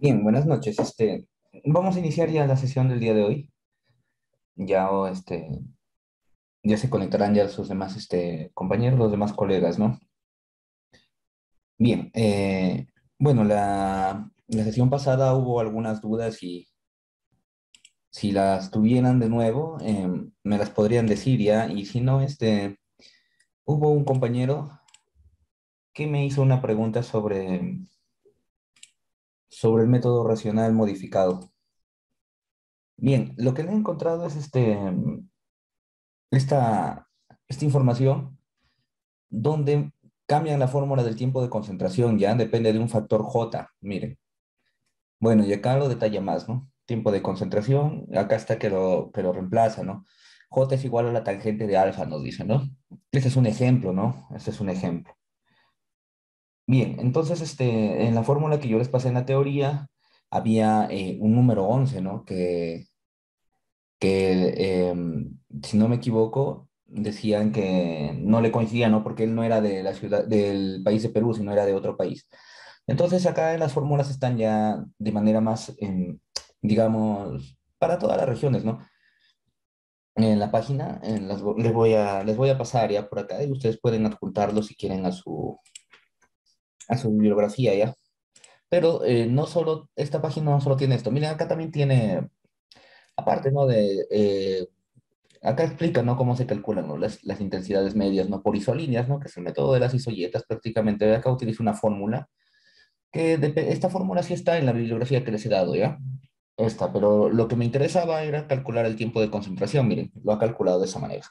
Bien, buenas noches. Este, vamos a iniciar ya la sesión del día de hoy. Ya, este, ya se conectarán ya sus demás este, compañeros, los demás colegas, ¿no? Bien, eh, bueno, la, la sesión pasada hubo algunas dudas y si las tuvieran de nuevo, em, me las podrían decir ya. Y si no, este, hubo un compañero que me hizo una pregunta sobre sobre el método racional modificado. Bien, lo que le he encontrado es este, esta, esta información donde cambian la fórmula del tiempo de concentración, ya depende de un factor J, miren. Bueno, y acá lo detalla más, ¿no? Tiempo de concentración, acá está que lo, que lo reemplaza, ¿no? J es igual a la tangente de alfa, nos dice, ¿no? Este es un ejemplo, ¿no? Este es un ejemplo. Bien, entonces este, en la fórmula que yo les pasé en la teoría había eh, un número 11, ¿no? Que, que em, si no me equivoco, decían que no le coincidía, ¿no? Porque él no era de la ciudad, del país de Perú, sino era de otro país. Entonces acá en las fórmulas están ya de manera más, em, digamos, para todas las regiones, ¿no? En la página les, voy a, les voy a pasar ya por acá y ustedes pueden adjuntarlo si quieren a su, a su bibliografía ya. Pero eh, no solo, esta página no solo tiene esto. Miren, acá también tiene, aparte, ¿no? De, eh, acá explica, ¿no? Cómo se calculan ¿no? las, las, intensidades medias, ¿no? Por isolíneas, ¿no? Que es el método de las isolletas prácticamente. Acá utiliza una fórmula, que esta fórmula sí está en la bibliografía que les he dado, ¿ya? Esta, pero lo que me interesaba era calcular el tiempo de concentración, miren, lo ha calculado de esa manera.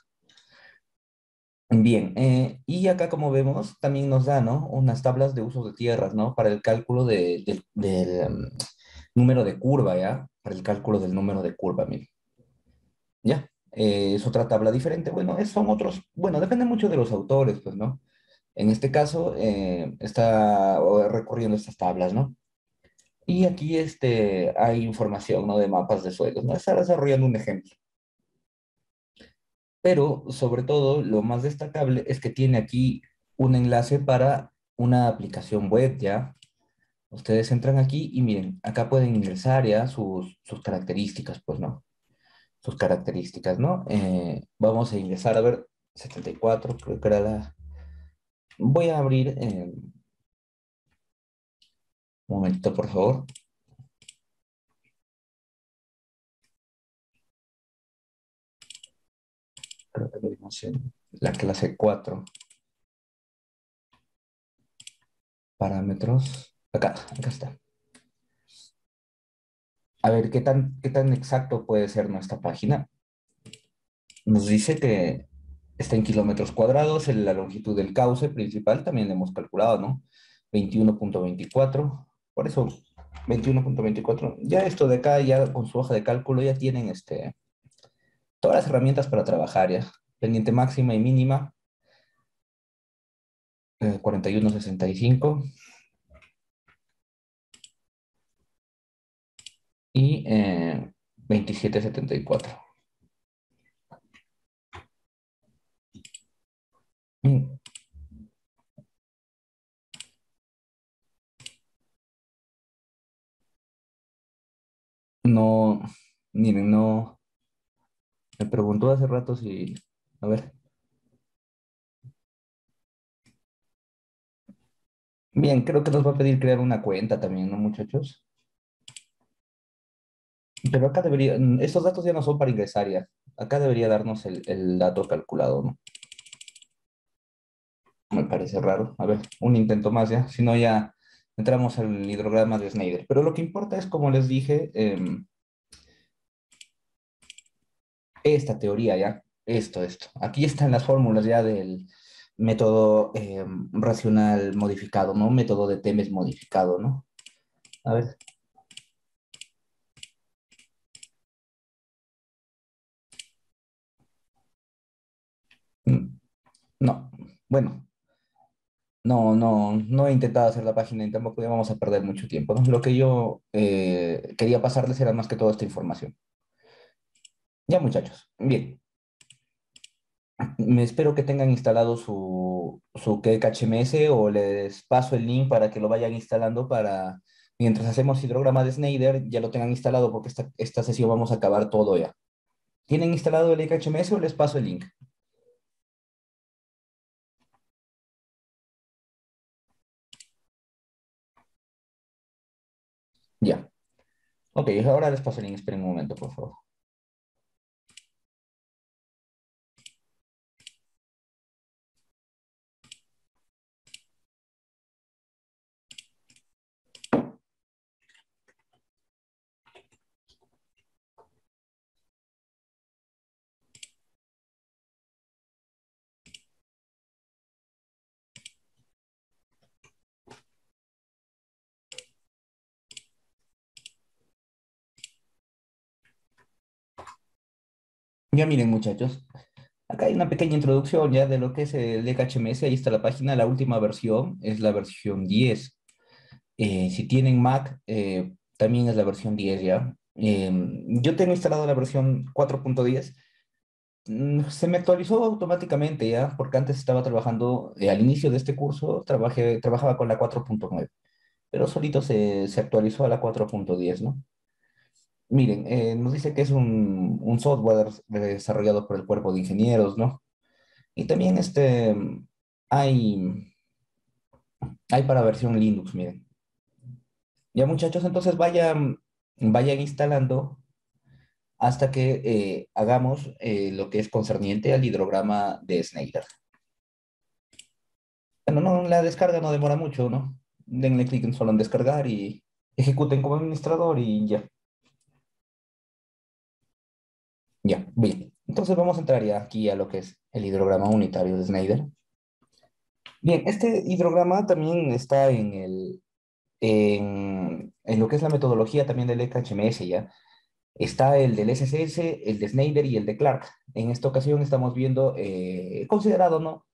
Bien, eh, y acá como vemos también nos da, ¿no? Unas tablas de usos de tierras, ¿no? Para el cálculo del mm, número de curva, ¿ya? Para el cálculo del número de curva, miren. ¿Ya? Eh, es otra tabla diferente. Bueno, son otros, bueno, depende mucho de los autores, pues, ¿no? En este caso, eh, está recorriendo estas tablas, ¿no? Y aquí este, hay información, ¿no? De mapas de suelos, ¿no? Está desarrollando un ejemplo. Pero sobre todo, lo más destacable es que tiene aquí un enlace para una aplicación web, ¿ya? Ustedes entran aquí y miren, acá pueden ingresar ya sus, características, pues, ¿no? Sus características, ¿no? Eh, vamos a ingresar, a ver, 74, creo que era la... Voy a abrir... Eh, un momentito, por favor. Creo que lo vimos en la clase 4. Parámetros. Acá, acá está. A ver, ¿qué tan, qué tan exacto puede ser nuestra página? Nos dice que está en kilómetros cuadrados, en la longitud del cauce principal también hemos calculado, ¿no? 21.24, por eso 21.24. Ya esto de acá, ya con su hoja de cálculo, ya tienen este, todas las herramientas para trabajar ya. Pendiente máxima y mínima. 41.65. Eh, y eh, 27.74. Mm. No, miren, no, me preguntó hace rato si, a ver. Bien, creo que nos va a pedir crear una cuenta también, ¿no, muchachos? Pero acá debería, estos datos ya no son para ingresar ya. Acá debería darnos el, el dato calculado, ¿no? Me parece raro. A ver, un intento más ya. Si no, ya entramos al hidrograma de Snyder. Pero lo que importa es, como les dije, eh, esta teoría ya, esto, esto. Aquí están las fórmulas ya del método eh, racional modificado, ¿no? Método de Temes modificado, ¿no? A ver. Mm, no, bueno, no, no, no he intentado hacer la página y tampoco vamos a perder mucho tiempo. Lo que yo eh, quería pasarles era más que toda esta información. Ya muchachos, bien. Me espero que tengan instalado su, su HMS o les paso el link para que lo vayan instalando para mientras hacemos hidrograma de Snyder, ya lo tengan instalado porque esta, esta sesión vamos a acabar todo ya. ¿Tienen instalado el HMS o les paso el link? Ya. Ok, ahora les paso el link. Esperen un momento, por favor. Ya miren, muchachos, acá hay una pequeña introducción ya de lo que es el HMS. Ahí está la página, la última versión es la versión 10. Eh, si tienen Mac, eh, también es la versión 10 ya. Em, yo tengo instalado la versión 4.10. Mm, se me actualizó automáticamente ya, porque antes estaba trabajando, eh, al inicio de este curso, trabajé, trabajaba con la 4.9, pero solito se, se actualizó a la 4.10, ¿no? Miren, eh, nos dice que es un, software desarrollado por el cuerpo de ingenieros, ¿no? Y también este, hay, hay para versión Linux, miren. Ya muchachos, entonces vayan, vayan instalando hasta que eh, hagamos eh, lo que es concerniente al hidrograma de Snyder. Bueno, no, la descarga no demora mucho, ¿no? Denle clic en solo en descargar y ejecuten como administrador y ya. Ya, bien. Entonces vamos a entrar ya aquí a lo que es el hidrograma unitario de Snyder. Bien, este hidrograma también está en, el, en, lo que es la metodología también del EKHMS, ¿ya? Está el del SSS, el de Snyder y el de Clark. En esta ocasión estamos viendo, eh, considerado, ¿no?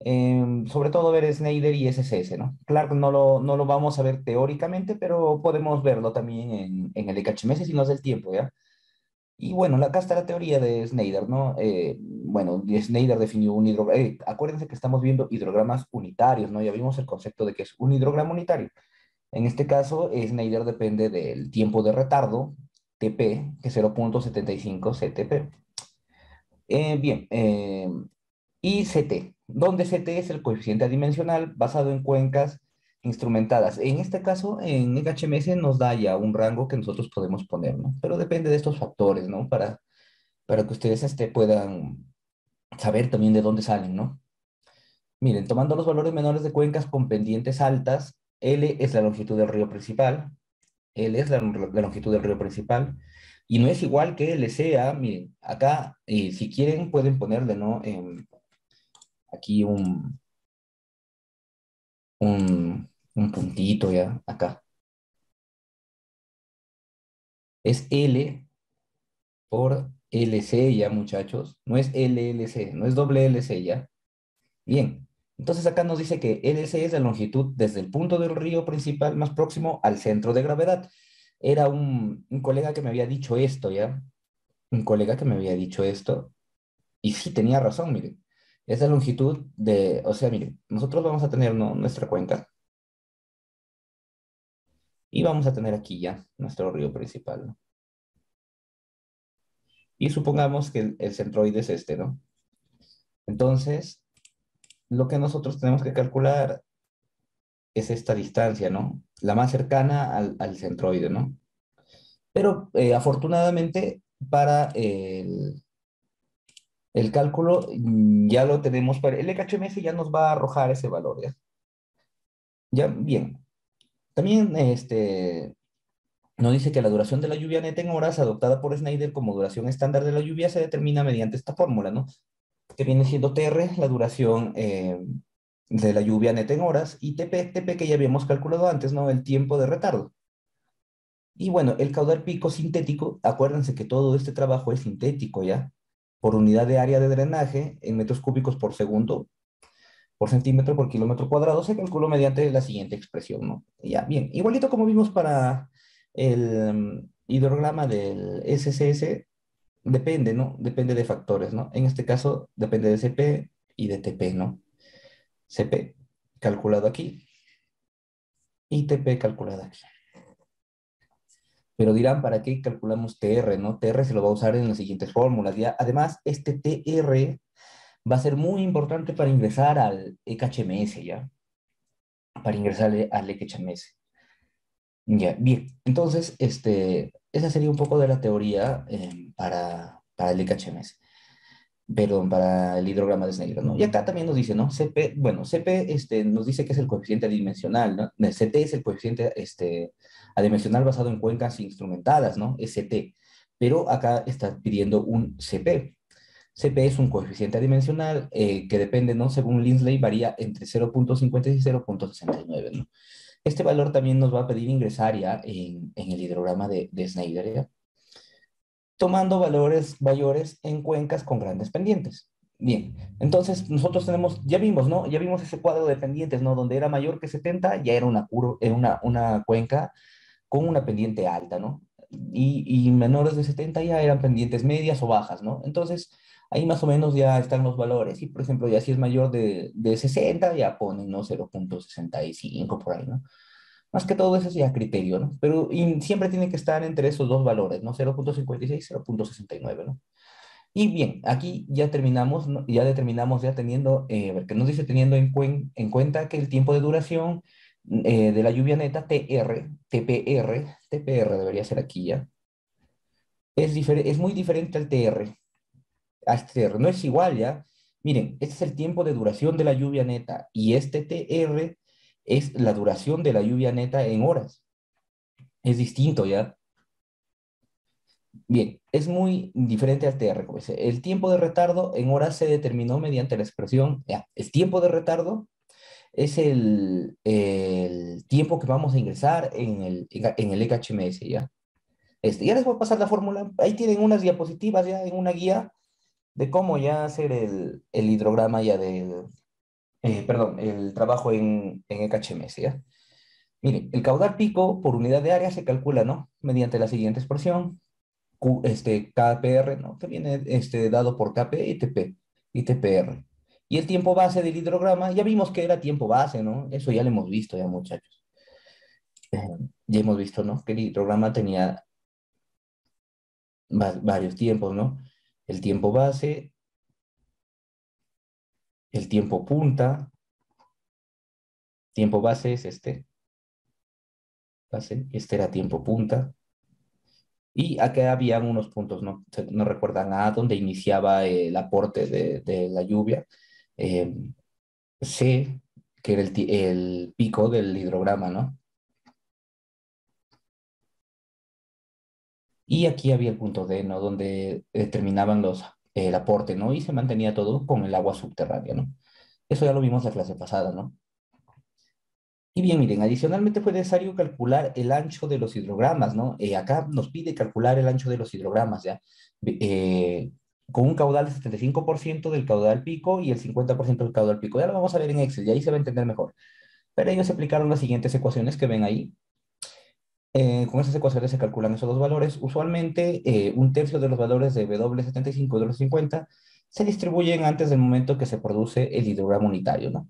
Em, sobre todo ver Snyder y SSS, ¿no? Clark no lo, no lo vamos a ver teóricamente, pero podemos verlo también en, en el EKHMS si nos da el tiempo, ¿ya? Y bueno, acá está la teoría de Snyder, ¿no? Eh, bueno, Snyder definió un hidrograma. Eh, acuérdense que estamos viendo hidrogramas unitarios, ¿no? Ya vimos el concepto de que es un hidrograma unitario. En este caso, Snyder depende del tiempo de retardo, TP, que es 0.75 CTP. Eh, bien, y CT, donde CT es el coeficiente adimensional basado en cuencas instrumentadas. En este caso, en HMS nos da ya un rango que nosotros podemos poner, ¿no? Pero depende de estos factores, ¿no? Para, para que ustedes este, puedan saber también de dónde salen, ¿no? Miren, tomando los valores menores de cuencas con pendientes altas, L es la longitud del río principal, L es la, longitud del río principal, y no es igual que LCA, miren, acá, eh, si quieren, pueden ponerle, ¿no? aquí un, un, un puntito ya acá. Es L por LC ya, muchachos. No es LLC, no es doble LC ya. Bien, entonces acá nos dice que LC es la longitud desde el punto del río principal más próximo al centro de gravedad. Era un, colega que me había dicho esto ya. Un colega que me había dicho esto. Y sí, tenía razón, miren. Es la longitud de, o sea, miren, nosotros vamos a tener nuestra cuenca y vamos a tener aquí ya nuestro río principal. Y supongamos que el, centroide es este, ¿no? Entonces, lo que nosotros tenemos que calcular es esta distancia, ¿no? La más cercana al, centroide, ¿no? Pero eh, afortunadamente para el, el cálculo ya lo tenemos para el EKHMS ya nos va a arrojar ese valor, ¿ya? Ya, bien. También este, nos dice que la duración de la lluvia neta en horas adoptada por Snyder como duración estándar de la lluvia se determina mediante esta fórmula, ¿no? Que viene siendo TR, la duración eh, de la lluvia neta en horas, y TP, TP que ya habíamos calculado antes, ¿no? El tiempo de retardo. Y bueno, el caudal pico sintético, acuérdense que todo este trabajo es sintético, ¿ya? Por unidad de área de drenaje en metros cúbicos por segundo por centímetro por kilómetro cuadrado se calculó mediante la siguiente expresión, ¿no? Ya, bien, igualito como vimos para el mm, hidrograma del SCS, depende, ¿no? Depende de factores, ¿no? En este caso, depende de CP y de TP, ¿no? CP calculado aquí y TP calculado aquí. Pero dirán, ¿para qué calculamos TR? ¿no? TR se lo va a usar en las siguientes fórmulas. ¿ya? Además, este TR va a ser muy importante para ingresar al EKHMS, ¿ya? Para ingresar al EKHMS. Ya, bien. Entonces, este, esa sería un poco de la teoría eh, para, para el EKHMS perdón, para el hidrograma de Snyder, ¿no? Y acá también nos dice, ¿no? CP, bueno, CP este, nos dice que es el coeficiente adimensional, ¿no? El CT es el coeficiente este, adimensional basado en cuencas instrumentadas, ¿no? ST. Pero acá está pidiendo un CP. CP es un coeficiente adimensional eh, que depende, ¿no? Según Linsley, varía entre 0.50 y 0.69, ¿no? Este valor también nos va a pedir ingresar ya en, en el hidrograma de, de Snyder, tomando valores mayores en cuencas con grandes pendientes. Bien, entonces nosotros tenemos, ya vimos, ¿no? Ya vimos ese cuadro de pendientes, ¿no? Donde era mayor que 70, ya era una, una, una cuenca con una pendiente alta, ¿no? Y, y, menores de 70 ya eran pendientes medias o bajas, ¿no? Entonces, ahí más o menos ya están los valores. Y, por ejemplo, ya si es mayor de, de 60, ya ponen, ¿no? 0.65 por ahí, ¿no? Más que todo eso es ya criterio, ¿no? Pero siempre tiene que estar entre esos dos valores, ¿no? 0.56 y 0.69, ¿no? Y bien, aquí ya terminamos, ya determinamos, ya teniendo, eh, que nos dice teniendo en, en, cuenta que el tiempo de duración eh, de la lluvia neta, TR, TPR, TPR debería ser aquí ya, es, es muy diferente al TR, a este no es igual ya. Miren, este es el tiempo de duración de la lluvia neta y este TR es la duración de la lluvia neta en horas. Es distinto, ¿ya? Bien, es muy diferente al TR. El tiempo de retardo en horas se determinó mediante la expresión, ya, el tiempo de retardo es el, tiempo que vamos a ingresar en el, en el EKHMS, ¿ya? Este, ya les voy a pasar la fórmula. Ahí tienen unas diapositivas ya en una guía de cómo ya hacer el, el hidrograma ya del, eh, perdón, el trabajo en, en EKHMS, ¿ya? Mire, el caudal pico por unidad de área se calcula, ¿no? Mediante la siguiente expresión, Q, este, KPR, ¿no? Que viene este, dado por KP y TP, y TPR. Y el tiempo base del hidrograma, ya vimos que era tiempo base, ¿no? Eso ya lo hemos visto ya, muchachos. Eh, ya hemos visto, ¿no? Que el hidrograma tenía varios tiempos, ¿no? El tiempo base el tiempo punta, tiempo base es este, base, este era tiempo punta, y acá habían unos puntos, ¿no? No recuerdan a dónde iniciaba el aporte de, la lluvia. Eh, C, que era el, pico del hidrograma, ¿no? Y aquí había el punto D, ¿no? Donde determinaban los el aporte, ¿no? Y se mantenía todo con el agua subterránea, ¿no? Eso ya lo vimos la clase pasada, ¿no? Y bien, miren, adicionalmente fue necesario calcular el ancho de los hidrogramas, ¿no? Eh, acá nos pide calcular el ancho de los hidrogramas, ¿ya? Eh, con un caudal de 75% del caudal pico y el 50% del caudal pico. Ya lo vamos a ver en Excel y ahí se va a entender mejor. Pero ellos aplicaron las siguientes ecuaciones que ven ahí. Eh, con esas ecuaciones se calculan esos dos valores. Usualmente, eh, un tercio de los valores de W75 y W50 se distribuyen antes del momento que se produce el hidrograma unitario, ¿no?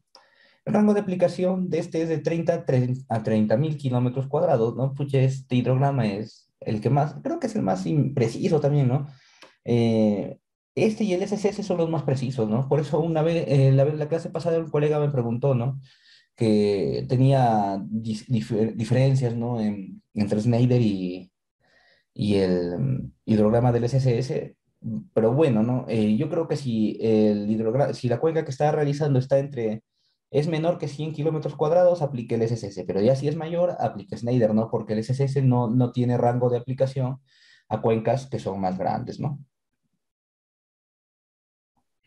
El rango de aplicación de este es de 30 a 30 mil kilómetros cuadrados, ¿no? Este hidrograma es el que más, creo que es el más impreciso también, ¿no? Eh, este y el SSS son los más precisos, ¿no? Por eso una vez, la, la clase pasada un colega me preguntó, ¿no? Que tenía diferencias ¿no? entre Snyder y, y el hidrograma del SSS, pero bueno, ¿no? Eh, yo creo que si, el si la cuenca que está realizando está entre, es menor que 100 kilómetros cuadrados, aplique el SSS, pero ya si es mayor, aplique Snyder, ¿no? Porque el SSS no, no tiene rango de aplicación a cuencas que son más grandes, ¿no?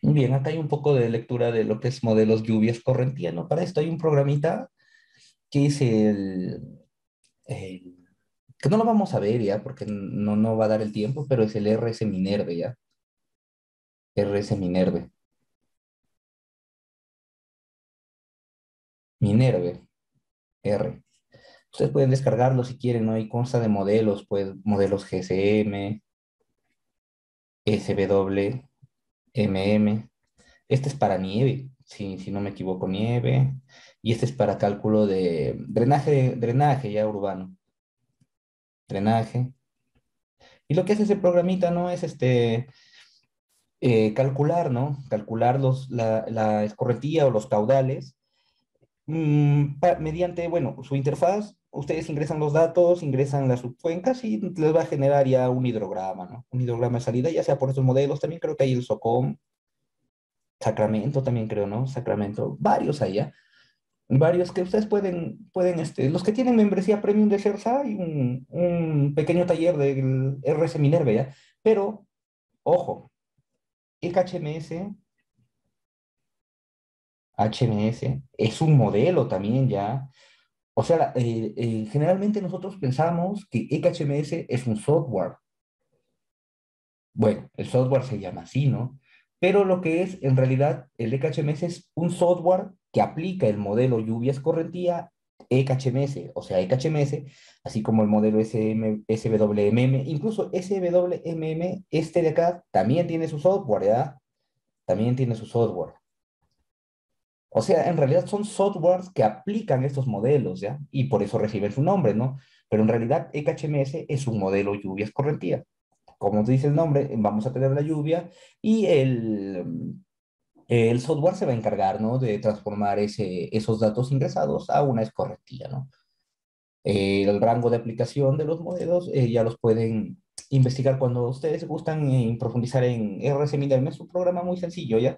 Bien, acá hay un poco de lectura de lo que es modelos lluvias correntiano. Para esto hay un programita que es el, que no lo vamos a ver ya, porque no, no va a dar el tiempo, pero es el RS Minerve ya. RS Minerve. Minerve. R. Ustedes pueden descargarlo si quieren, ¿no? Y consta de modelos, pues, modelos GSM, SW, MM. Este es para nieve, si, si no me equivoco, nieve. Y este es para cálculo de drenaje, drenaje ya urbano. drenaje. Y lo que hace ese programita, ¿no? Es este, eh, calcular, ¿no? Calcular los, la, la o los caudales mm, mediante, bueno, su interfaz. Ustedes ingresan los datos, ingresan las subcuencas y les va a generar ya un hidrograma, ¿no? Un hidrograma de salida, ya sea por estos modelos. También creo que hay el SOCOM, Sacramento también creo, ¿no? Sacramento, varios allá. Varios que ustedes pueden, pueden este, los que tienen membresía premium de CERSA, hay un, pequeño taller del RS Minerva. Pero, ojo, HMS, HMS es un modelo también ya. O sea, eh, eh, generalmente nosotros pensamos que HMS es un software. Bueno, el software se llama así, ¿no? Pero lo que es, en realidad, el EKHMS es un software que aplica el modelo lluvia escorrentía EKHMS, o sea, EKHMS, así como el modelo SM, SWMM, incluso SWMM, este de acá, también tiene su software, ¿ya? También tiene su software. O sea, en realidad son softwares que aplican estos modelos, ¿ya? Y por eso reciben su nombre, ¿no? Pero en realidad EKHMS es un modelo lluvia escorrentía. Como dice el nombre, vamos a tener la lluvia y el, el software se va a encargar, ¿no? De transformar ese, esos datos ingresados a una escorrentía, ¿no? Eh, el rango de aplicación de los modelos eh, ya los pueden investigar cuando ustedes gustan en profundizar en RSMINEM. Es un programa muy sencillo, ¿ya?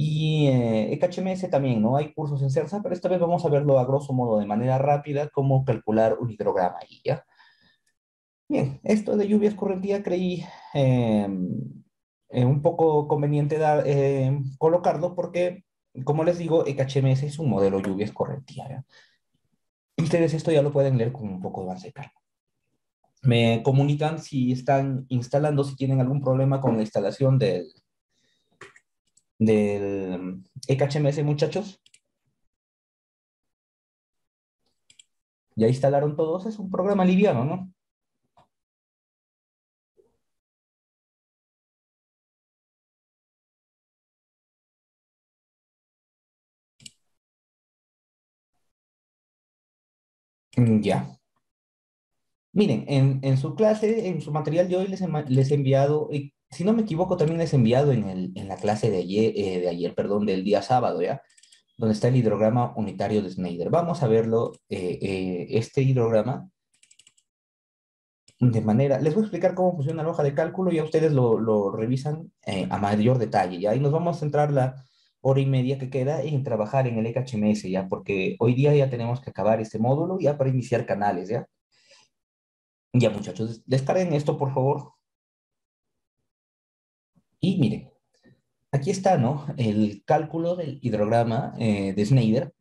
Y eh, EKHMS también, ¿no? Hay cursos en CERSA, pero esta vez vamos a verlo a grosso modo, de manera rápida, cómo calcular un hidrograma ahí, ¿ya? Bien, esto de lluvia escorrentía creí em, eh, un poco conveniente dar, eh, colocarlo porque, como les digo, EKHMS es un modelo lluvia escorrentía. Ustedes esto ya lo pueden leer con un poco de avance Me comunican si están instalando, si tienen algún problema con la instalación del, del EKHMS, muchachos. Ya instalaron todos, es un programa liviano, ¿no? Mm, ya. Miren, en, en, su clase, en su material de hoy les les he enviado, y si no me equivoco, también he enviado en, el, en la clase de ayer, eh, de ayer, perdón, del día sábado, ¿ya? Donde está el hidrograma unitario de Schneider. Vamos a verlo, eh, eh, este hidrograma, de manera, les voy a explicar cómo funciona la hoja de cálculo y a ustedes lo, lo revisan a mayor detalle, ¿ya? Y nos vamos a centrar la, hora y media que queda en trabajar en el EKHMS, ¿ya? Porque hoy día ya tenemos que acabar este módulo ya para iniciar canales, ¿ya? Ya, muchachos, descarguen esto, por favor. Y miren, aquí está, ¿no? El cálculo del hidrograma eh, de Schneider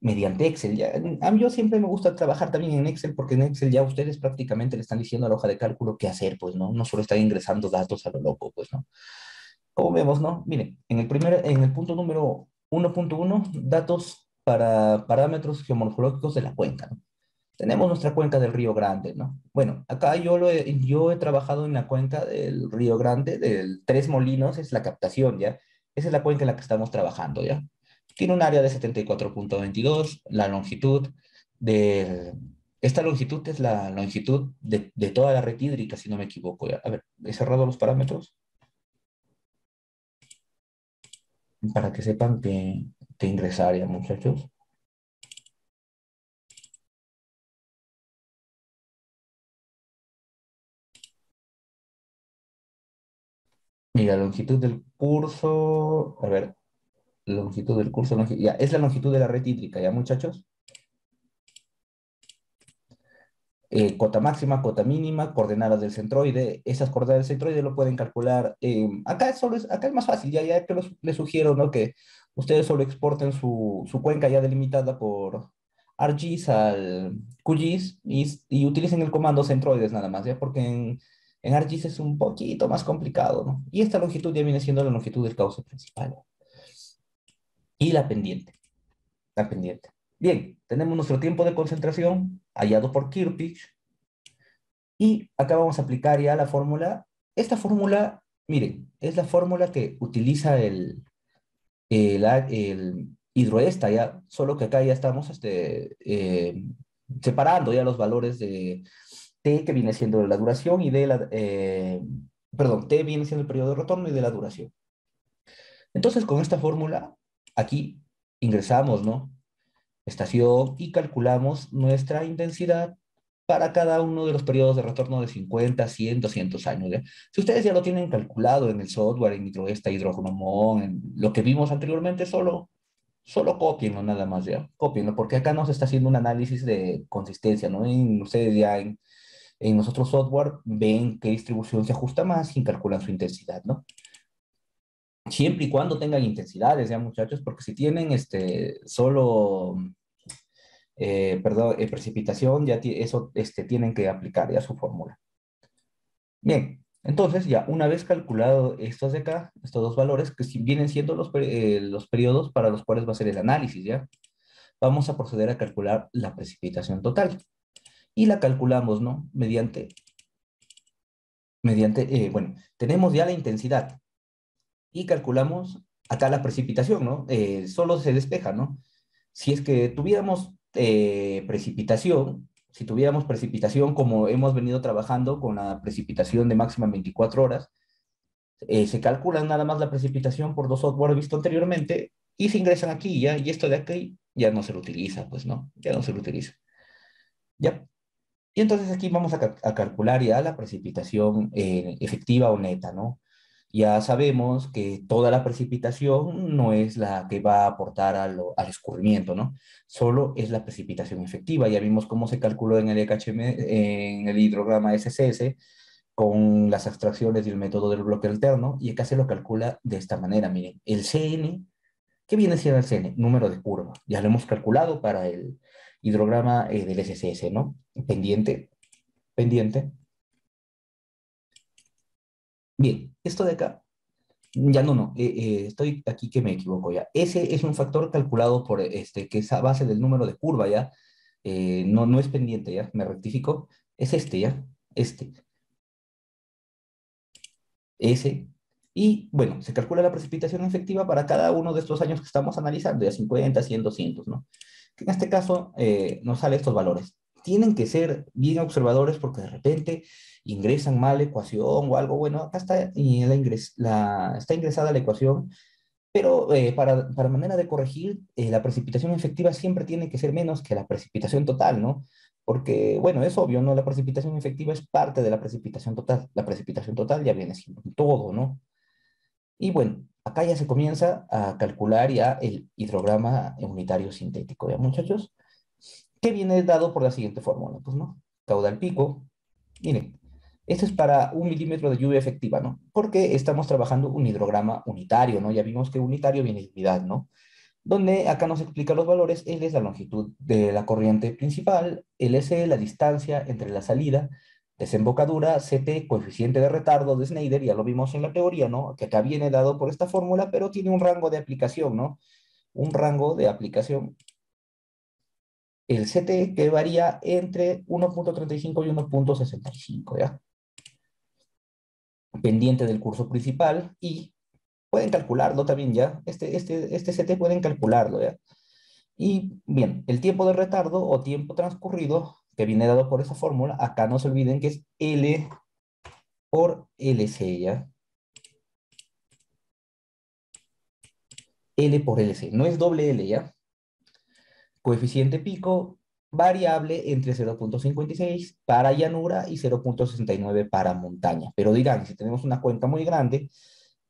mediante Excel. Ya, a mí yo siempre me gusta trabajar también en Excel porque en Excel ya ustedes prácticamente le están diciendo a la hoja de cálculo qué hacer, pues, ¿no? No solo están ingresando datos a lo loco, pues, ¿no? Como vemos, ¿no? Miren, en el, primer, en el punto número 1.1, datos para parámetros geomorfológicos de la cuenca, ¿no? Tenemos nuestra cuenca del Río Grande, ¿no? Bueno, acá yo, lo he, yo he trabajado en la cuenca del Río Grande, del Tres Molinos, es la captación, ¿ya? Esa es la cuenca en la que estamos trabajando, ¿ya? Tiene un área de 74.22, la longitud de... Esta longitud es la longitud de, de, toda la red hídrica, si no me equivoco, ¿ya? A ver, he cerrado los parámetros. para que sepan que, que ingresar ya, muchachos. Mira, longitud del curso, a ver, longitud del curso, ya, es la longitud de la red hídrica, ¿ya, muchachos? Eh, cota máxima, cota mínima, coordenadas del centroide. Esas coordenadas del centroide lo pueden calcular. Eh, acá, solo es, acá es más fácil, ya, ya que les sugiero ¿no? que ustedes solo exporten su, su cuenca ya delimitada por ArcGIS al QGIS y, y, utilicen el comando centroides nada más, ¿ya? porque en, en ArcGIS es un poquito más complicado. ¿no? Y esta longitud ya viene siendo la longitud del cauce principal. Y la pendiente. La pendiente. Bien, tenemos nuestro tiempo de concentración hallado por Kirpich. Y acá vamos a aplicar ya la fórmula. Esta fórmula, miren, es la fórmula que utiliza el, el, hidroesta, ya, solo que acá ya estamos este, eh, separando ya los valores de, T que viene siendo la duración y de la, eh, perdón, T viene siendo el periodo de retorno y de la duración. Entonces, con esta fórmula, aquí ingresamos, ¿no? Estación y calculamos nuestra intensidad para cada uno de los periodos de retorno de 50, 100, 200 años. Si ustedes ya lo tienen calculado en el software, en Hidroesta, Hidrogonomón, en lo que vimos anteriormente, solo, solo copienlo nada más, ¿ya? Copienlo, porque acá nos está haciendo un análisis de consistencia, ¿no? Ustedes ya en, en nuestro software ven qué distribución se ajusta más y calculan su intensidad, ¿no? Siempre y cuando tengan intensidades, ya muchachos, porque si tienen este, solo eh, perdón, eh, precipitación, ya eso este, tienen que aplicar ya su fórmula. Bien, entonces ya una vez calculado estos de acá, estos dos valores, que vienen siendo los, eh, los periodos para los cuales va a ser el análisis, ¿ya? Vamos a proceder a calcular la precipitación total. Y la calculamos, ¿no? Mediante, mediante, bueno, tenemos ya la intensidad. Y calculamos acá la precipitación, ¿no? solo se despeja, ¿no? Si es que tuviéramos eh, precipitación, si tuviéramos precipitación como hemos venido trabajando con la precipitación de máxima 24 horas, eh, se calcula nada más la precipitación por dos software visto anteriormente y se ingresan aquí ya, y esto de aquí ya no se lo utiliza, pues no, ya no se lo utiliza. Ya. Y entonces aquí vamos a, calcular ya la precipitación eh, efectiva o neta, ¿no? ya sabemos que toda la precipitación no es la que va a aportar al escurrimiento, ¿no? Solo es la precipitación efectiva. Ya vimos cómo se calculó en el EKHM, en el hidrograma SSS, con las abstracciones y el método del bloque alterno, y acá se lo calcula de esta manera. Miren, el CN, ¿qué viene siendo el CN? Número de curva. Ya lo hemos calculado para el hidrograma eh, del SSS, ¿no? Pendiente, pendiente, Bien, esto de acá, ya no, no, eh, eh, estoy aquí que me equivoco ya. Ese es un factor calculado por este, que es a base del número de curva ya, no, no es pendiente ya, me rectifico, es este ya, este. Ese. Y bueno, se calcula la precipitación efectiva para cada uno de estos años que estamos analizando, ya 50, 100, 200, ¿no? Que en este caso nos sale estos valores. Tienen que ser bien observadores porque de repente ingresan mal la ecuación o algo, bueno, acá está, está ingresada la ecuación, pero eh, para, para, manera de corregir, eh, la precipitación efectiva siempre tiene que ser menos que la precipitación total, ¿no? Porque, bueno, es obvio, ¿no? La precipitación efectiva es parte de la precipitación total. La precipitación total ya viene siendo todo, ¿no? Y bueno, acá ya se comienza a calcular ya el hidrograma unitario sintético, ¿ya, muchachos? ¿Qué viene dado por la siguiente fórmula? Pues, ¿no? Caudal pico. Miren, esto es para un milímetro de lluvia efectiva, ¿no? Porque estamos trabajando un hidrograma unitario, ¿no? Ya vimos que unitario viene unidad, ¿no? Donde acá nos explica los valores, L es la longitud de la corriente principal, LS la distancia entre la salida, desembocadura, CT, coeficiente de retardo de Schneider, ya lo vimos en la teoría, ¿no? Que acá viene dado por esta fórmula, pero tiene un rango de aplicación, ¿no? Un rango de aplicación. El CT que varía entre 1.35 y 1.65, ¿ya? pendiente del curso principal y pueden calcularlo también ya. Este, este, este CT pueden calcularlo ya. Y bien, el tiempo de retardo o tiempo transcurrido que viene dado por esa fórmula, acá no se olviden que es L por LC ya. L por LC, no es doble L ya. Coeficiente pico variable entre 0.56 para llanura y 0.69 para montaña. Pero dirán, si tenemos una cuenca muy grande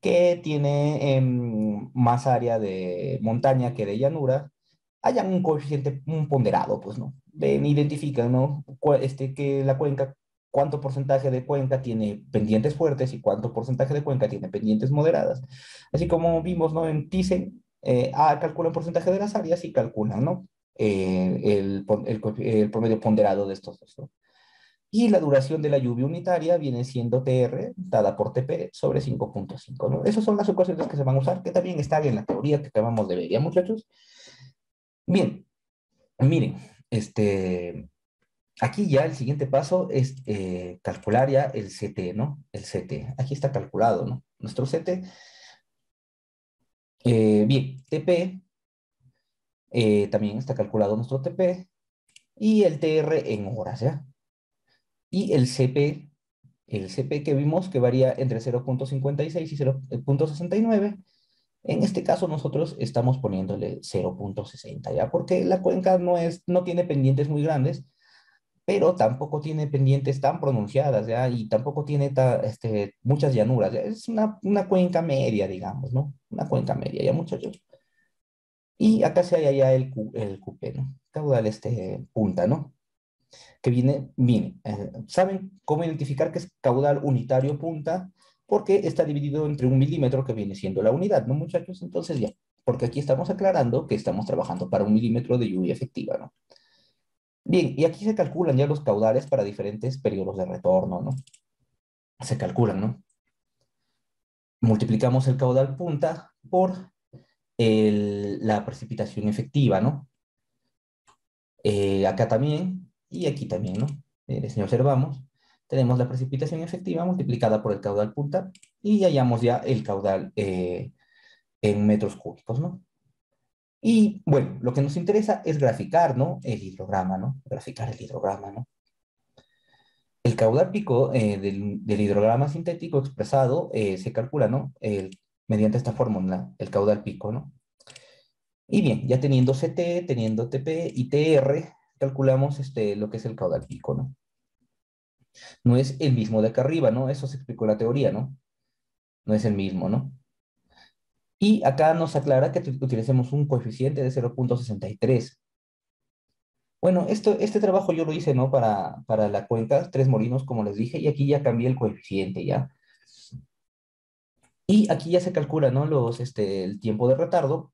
que tiene em, más área de montaña que de llanura, hayan un coeficiente, un ponderado, pues, ¿no? Ven, identifican, ¿no? Este, que la cuenca, cuánto porcentaje de cuenca tiene pendientes fuertes y cuánto porcentaje de cuenca tiene pendientes moderadas. Así como vimos, ¿no? En Thyssen, eh, ah, calculan porcentaje de las áreas y calculan, ¿no? Eh, el, el, promedio ponderado de estos dos. Y la duración de la lluvia unitaria viene siendo TR dada por TP sobre 5.5. ¿no? Esas son las ecuaciones que se van a usar, que también están en la teoría que acabamos de ver, ¿ya muchachos? Bien, miren, este, aquí ya el siguiente paso es eh, calcular ya el CT, ¿no? El CT, aquí está calculado, ¿no? Nuestro CT. Eh, bien, TP eh, también está calculado nuestro TP y el TR en horas, ¿ya? Y el CP, el CP que vimos que varía entre 0.56 y 0.69, en este caso nosotros estamos poniéndole 0.60, ¿ya? Porque la cuenca no, es, no tiene pendientes muy grandes, pero tampoco tiene pendientes tan pronunciadas, ¿ya? Y tampoco tiene este, muchas llanuras, Es una, una, cuenca media, digamos, ¿no? Una cuenca media, ¿ya, muchachos? Y acá se halla ya el, el cupé, ¿no? Caudal este punta, ¿no? Que viene, viene. Eh, ¿Saben cómo identificar que es caudal unitario punta? Porque está dividido entre un milímetro que viene siendo la unidad, ¿no, muchachos? Entonces ya, porque aquí estamos aclarando que estamos trabajando para un milímetro de lluvia efectiva, ¿no? Bien, y aquí se calculan ya los caudales para diferentes periodos de retorno, ¿no? Se calculan, ¿no? Multiplicamos el caudal punta por la precipitación efectiva, ¿no? Eh, acá también, y aquí también, ¿no? Eh, si observamos, tenemos la precipitación efectiva multiplicada por el caudal punta y hallamos ya el caudal eh, en metros cúbicos, ¿no? Y bueno, lo que nos interesa es graficar, ¿no? El hidrograma, ¿no? Graficar el hidrograma, ¿no? El caudal pico eh, del, hidrograma sintético expresado eh, se calcula, ¿no? mediante esta fórmula, el caudal pico, ¿no? Y bien, ya teniendo CT, teniendo TP y TR, calculamos este, lo que es el caudal pico, ¿no? No es el mismo de acá arriba, ¿no? Eso se explicó en la teoría, ¿no? No es el mismo, ¿no? Y acá nos aclara que utilicemos un coeficiente de 0.63. Bueno, esto, este trabajo yo lo hice, ¿no? Para, para la cuenca, tres molinos, como les dije, y aquí ya cambié el coeficiente, ¿ya? Y aquí ya se calcula, ¿no? Los, este, el tiempo de retardo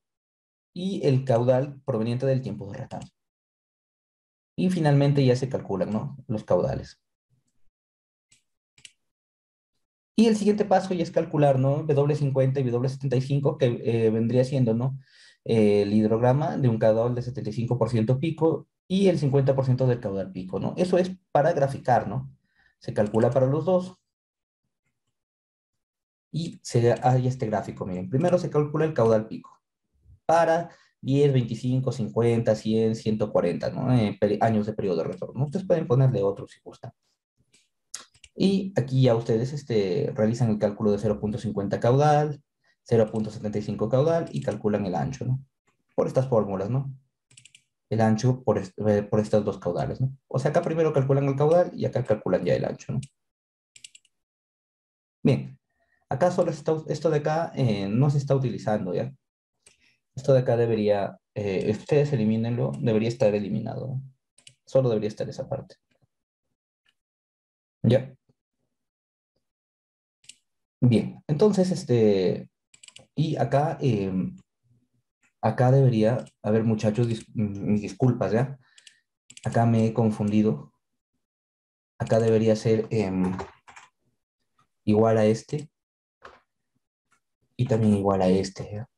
y el caudal proveniente del tiempo de retardo. Y finalmente ya se calculan, ¿no? Los caudales. Y el siguiente paso ya es calcular, ¿no? W50 y W75, que eh, vendría siendo, ¿no? el hidrograma de un caudal de 75% pico y el 50% del caudal pico, ¿no? Eso es para graficar, ¿no? Se calcula para los dos. Y se hay este gráfico, miren. Primero se calcula el caudal pico. Para 10, 25, 50, 100, 140, ¿no? Eh, años de periodo de retorno. Ustedes pueden ponerle otros si gustan. Y aquí ya ustedes este, realizan el cálculo de 0.50 caudal, 0.75 caudal y calculan el ancho, ¿no? Por estas fórmulas, ¿no? El ancho por, eh, por estas dos caudales, ¿no? O sea, acá primero calculan el caudal y acá calculan ya el ancho, ¿no? Bien, acá solo esto de acá eh, no se está utilizando, ¿ya? Esto de acá debería, eh, ustedes elimínenlo, debería estar eliminado. Solo debería estar esa parte. ¿Ya? Bien, entonces, este, y acá, em, acá debería, haber muchachos, mis disculpas, ¿ya? Acá me he confundido. Acá debería ser em, igual a este. Y también igual a este, ¿ya?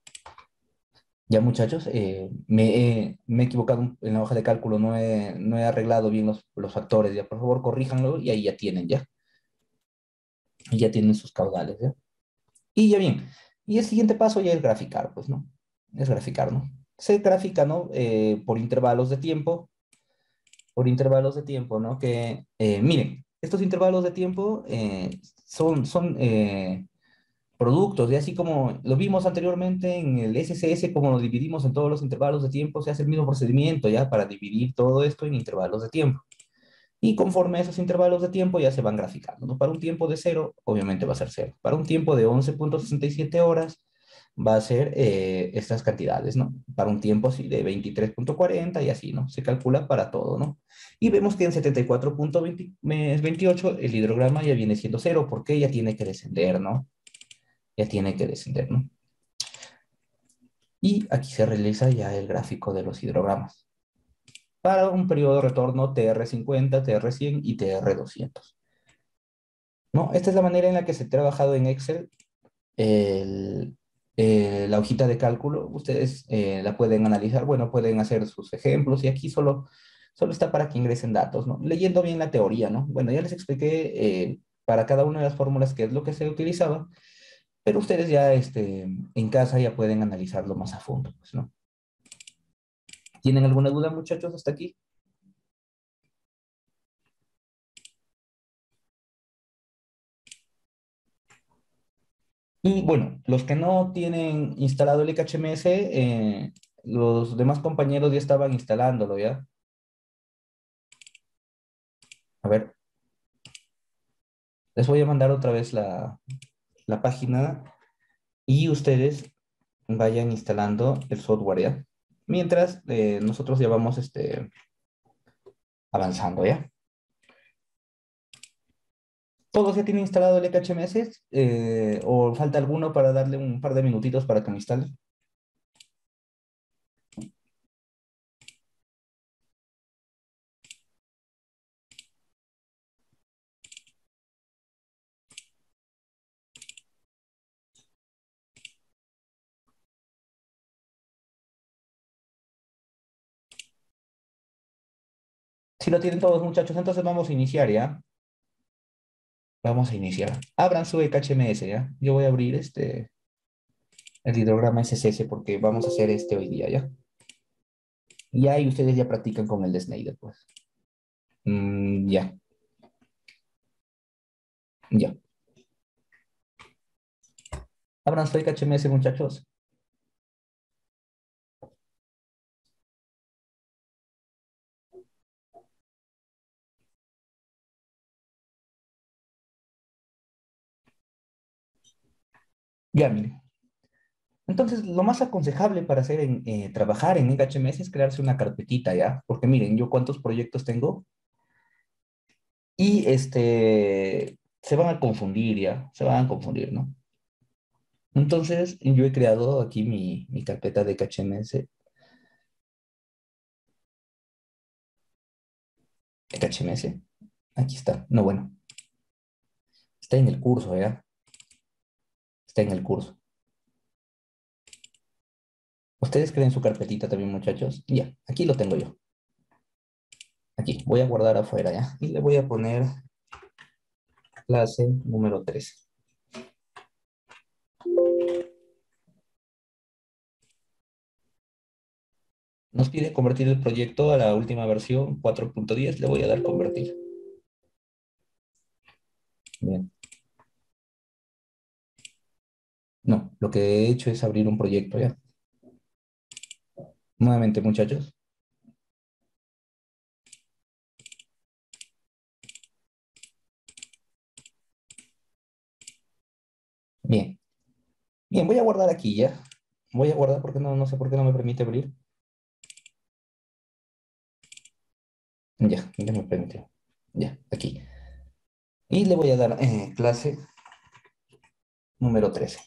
Ya muchachos, eh, me, he, me, he, equivocado en la hoja de cálculo, no he, no he arreglado bien los, los, factores, ya por favor corríjanlo y ahí ya tienen, ya y ya tienen sus caudales, ¿ya? Y ya bien, y el siguiente paso ya es graficar, pues, ¿no? Es graficar, ¿no? Se grafica, ¿no? Eh, por intervalos de tiempo, por intervalos de tiempo, ¿no? Que, eh, miren, estos intervalos de tiempo eh, son, son productos, y así como lo vimos anteriormente en el SCS, como lo dividimos en todos los intervalos de tiempo, se hace el mismo procedimiento ya para dividir todo esto en intervalos de tiempo. Y conforme a esos intervalos de tiempo ya se van graficando. Para un tiempo de cero, obviamente va a ser cero. Para un tiempo de 11.67 horas, va a ser eh, estas cantidades, ¿no? Para un tiempo así de 23.40 y así, ¿no? Se calcula para todo, ¿no? Y vemos que en 74.28 el hidrograma ya viene siendo cero, porque ya tiene que descender, ¿no? Ya tiene que descender, ¿no? Y aquí se realiza ya el gráfico de los hidrogramas para un periodo de retorno TR50, TR100 y TR200. ¿No? Esta es la manera en la que se ha trabajado en Excel eh, la hojita de cálculo. Ustedes eh, la pueden analizar, bueno, pueden hacer sus ejemplos y aquí solo, solo está para que ingresen datos, ¿no? Leyendo bien la teoría, ¿no? Bueno, ya les expliqué eh, para cada una de las fórmulas qué es lo que se utilizaba, pero ustedes ya este, en casa ya pueden analizarlo más a fondo, pues, ¿no? ¿Tienen alguna duda, muchachos, hasta aquí? Y bueno, los que no tienen instalado el IKHMS, eh, los demás compañeros ya estaban instalándolo, ¿ya? A ver. Les voy a mandar otra vez la, la página y ustedes vayan instalando el software, ¿ya? Mientras eh, nosotros ya vamos este, avanzando, ¿ya? ¿Todos ya tienen instalado el XHMS? Eh, ¿O falta alguno para darle un par de minutitos para que me instale? Lo tienen todos, muchachos, entonces vamos a iniciar, ¿ya? Vamos a iniciar. Abran su XHMS, ¿ya? Yo voy a abrir este, el hidrograma SSS porque vamos a hacer este hoy día, ¿ya? Y ahí ustedes ya practican con el de Snyder, pues. Mm, ya. Ya. Abran su XHMS, muchachos. Miren. Entonces, lo más aconsejable para hacer en, eh, trabajar en HMS es crearse una carpetita, ¿ya? Porque miren, yo cuántos proyectos tengo y este, se van a confundir, ¿ya? Se van a confundir, ¿no? Entonces, yo he creado aquí mi, mi carpeta de HMS. HMS. Aquí está. No, bueno. Está en el curso, ¿ya? Está en el curso. ¿Ustedes creen su carpetita también, muchachos? Ya, aquí lo tengo yo. Aquí, voy a guardar afuera, ¿ya? Y le voy a poner clase número 3. Nos pide convertir el proyecto a la última versión 4.10. Le voy a dar convertir. Bien. No, lo que he hecho es abrir un proyecto ya. Nuevamente, muchachos. Bien. Bien, voy a guardar aquí ya. Voy a guardar porque no, no sé por qué no me permite abrir. Ya, ya me permite. Ya, aquí. Y le voy a dar eh, clase número 13.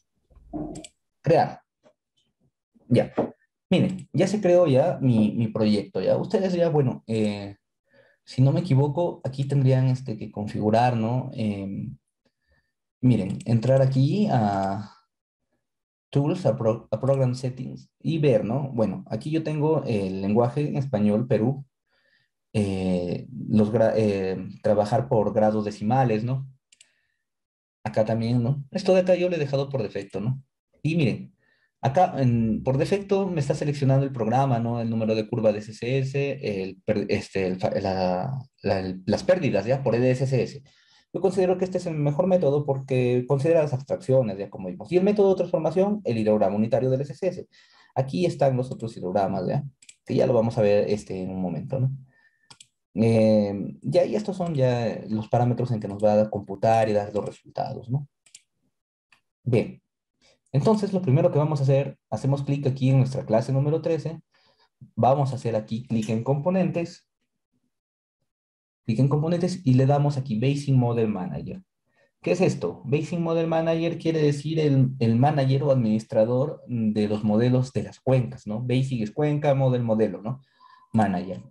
Crear. Ya. Miren, ya se creó ya mi, proyecto, ¿ya? Ustedes ya, bueno, eh, si no me equivoco, aquí tendrían este, que configurar, ¿no? Em, miren, entrar aquí a Tools, a, Program Settings y ver, ¿no? Bueno, aquí yo tengo el lenguaje en español, Perú, eh, los eh, trabajar por grados decimales, ¿no? Acá también, ¿no? Esto de acá yo lo he dejado por defecto, ¿no? Y miren, acá por defecto me está seleccionando el programa, ¿no? El número de curva de SSS, el, este, las pérdidas, ¿ya? Por EDSS. Yo considero que este es el mejor método porque considera las abstracciones, ya como vimos. Y el método de transformación, el hidrograma unitario del SSS. Aquí están los otros hidrogramas, ¿ya? Que ya lo vamos a ver este, en un momento, ¿no? Eh, ya, y estos son ya los parámetros en que nos va a computar y dar los resultados, ¿no? Bien. Entonces, lo primero que vamos a hacer, hacemos clic aquí en nuestra clase número 13. Vamos a hacer aquí clic en componentes. Clic en componentes y le damos aquí Basic Model Manager. ¿Qué es esto? Basic Model Manager quiere decir el, el, manager o administrador de los modelos de las cuencas, ¿no? Basic es cuenca, model modelo, ¿no? Manager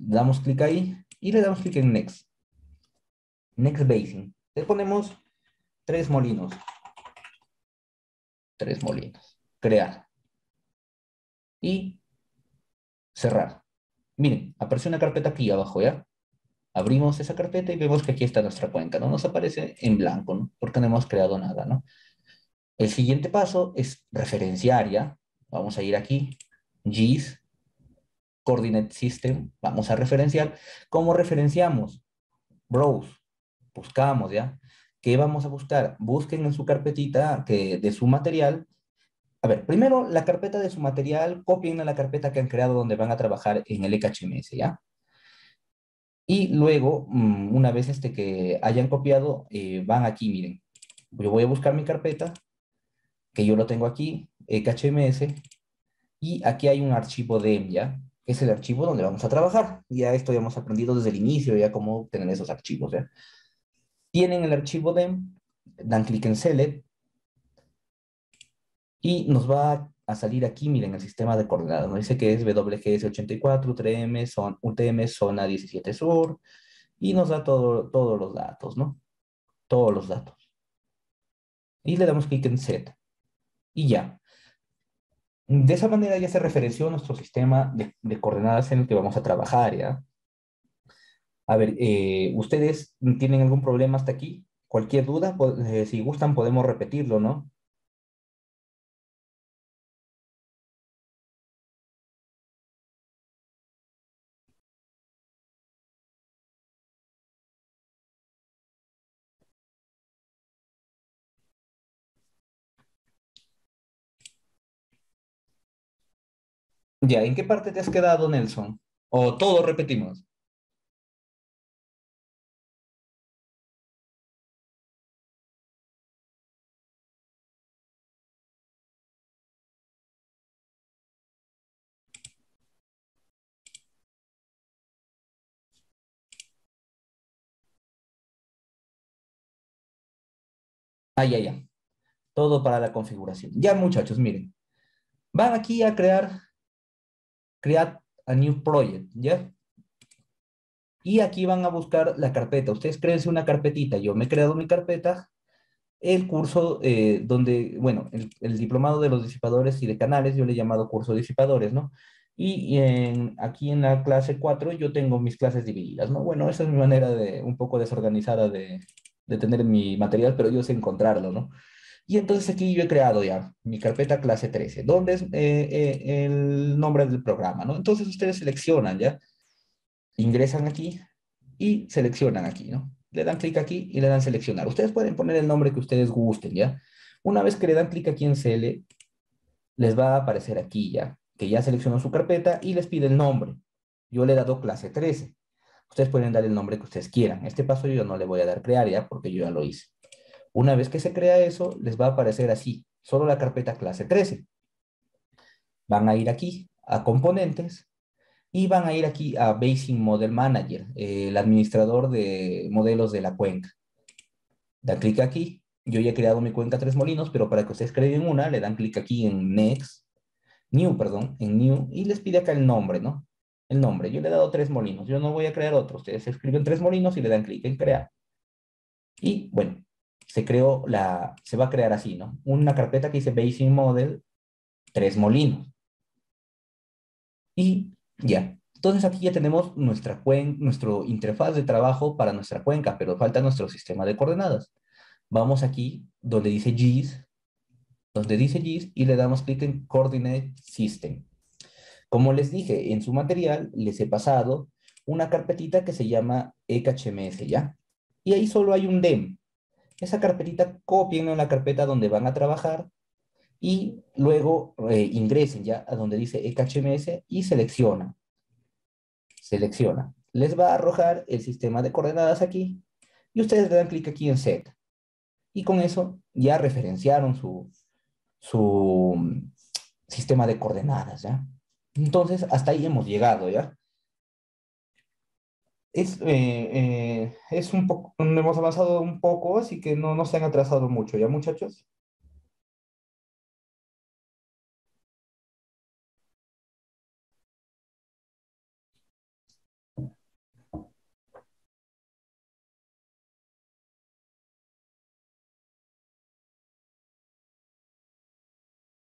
damos clic ahí y le damos clic en Next. Next Basin. Le ponemos tres molinos. Tres molinos. Crear. Y cerrar. Miren, aparece una carpeta aquí abajo, ¿ya? Abrimos esa carpeta y vemos que aquí está nuestra cuenca, ¿no? Nos aparece en blanco, ¿no? Porque no hemos creado nada, ¿no? El siguiente paso es referenciar, ¿ya? Vamos a ir aquí, GIS, Coordinate System, vamos a referenciar. ¿Cómo referenciamos? Browse, buscamos, ¿ya? ¿qué vamos a buscar? Busquen en su carpetita que, de su material. A ver, primero la carpeta de su material, copien la carpeta que han creado donde van a trabajar en el EKHMS, ¿ya? Y luego, mm, una vez este que hayan copiado, eh, van aquí, miren. Yo voy a buscar mi carpeta, que yo lo tengo aquí, EKHMS, y aquí hay un archivo DEM, ¿ya? Es el archivo donde vamos a trabajar. Ya esto ya hemos aprendido desde el inicio, ya cómo tener esos archivos. Tienen el archivo DEM, dan clic en Select, y nos va a salir aquí, miren, el sistema de coordenadas. Nos dice que es WGS84, UTM, son, UTM, zona 17 sur, y nos da todo, todos los datos, ¿no? Todos los datos. Y le damos clic en Set. Y ya. De esa manera ya se referenció nuestro sistema de, coordenadas en el que vamos a trabajar, ¿ya? A ver, eh, ¿ustedes tienen algún problema hasta aquí? Cualquier duda, eh, si gustan podemos repetirlo, ¿no? Ya, ¿en qué parte te has quedado, Nelson? ¿O todo repetimos? Ah, ya, ya. Todo para la configuración. Ya, muchachos, miren. Van aquí a crear, crear a new project, ¿ya? Y aquí van a buscar la carpeta. Ustedes créense una carpetita. Yo me he creado mi carpeta. El curso eh, donde, bueno, el, diplomado de los disipadores y de canales, yo le he llamado curso disipadores, ¿no? Y, aquí en la clase 4 yo tengo mis clases divididas, ¿no? Bueno, esa es mi manera de un poco desorganizada de, de tener mi material, pero yo sé encontrarlo, ¿no? Y entonces aquí yo he creado ya mi carpeta clase 13, donde es eh, eh, el nombre del programa, ¿no? Entonces ustedes seleccionan ya, ingresan aquí y seleccionan aquí, ¿no? Le dan clic aquí y le dan seleccionar. Ustedes pueden poner el nombre que ustedes gusten, ¿ya? Una vez que le dan clic aquí en CL, les va a aparecer aquí ya, que ya seleccionó su carpeta y les pide el nombre. Yo le he dado clase 13. Ustedes pueden dar el nombre que ustedes quieran. Este paso yo no le voy a dar crear ya porque yo ya lo hice. Una vez que se crea eso, les va a aparecer así, solo la carpeta clase 13. Van a ir aquí a componentes y van a ir aquí a Basic Model Manager, el administrador de modelos de la cuenca. Dan clic aquí. Yo ya he creado mi cuenca Tres Molinos, pero para que ustedes creen una, le dan clic aquí en Next, New, perdón, en New, y les pide acá el nombre, ¿no? el nombre. Yo le he dado tres molinos. Yo no voy a crear otro. Ustedes escriben tres molinos y le dan clic en crear. Y bueno, se creó la, se va a crear así, ¿no? Una carpeta que dice Basic Model, tres molinos. Y ya. Entonces aquí ya tenemos nuestra nuestro interfaz de trabajo para nuestra cuenca, pero falta nuestro sistema de coordenadas. Vamos aquí donde dice GIS, donde dice GIS y le damos clic en Coordinate System. Como les dije, en su material les he pasado una carpetita que se llama EKHMS, ¿ya? Y ahí solo hay un DEM. Esa carpetita copien en la carpeta donde van a trabajar y luego eh, ingresen ya a donde dice EKHMS y seleccionan. Selecciona. Les va a arrojar el sistema de coordenadas aquí y ustedes le dan clic aquí en Set. Y con eso ya referenciaron su, su mm, sistema de coordenadas, ¿ya? Entonces, hasta ahí hemos llegado, ¿ya? Es, eh, eh, es un poco, hemos avanzado un poco, así que no, no se han atrasado mucho, ¿ya, muchachos?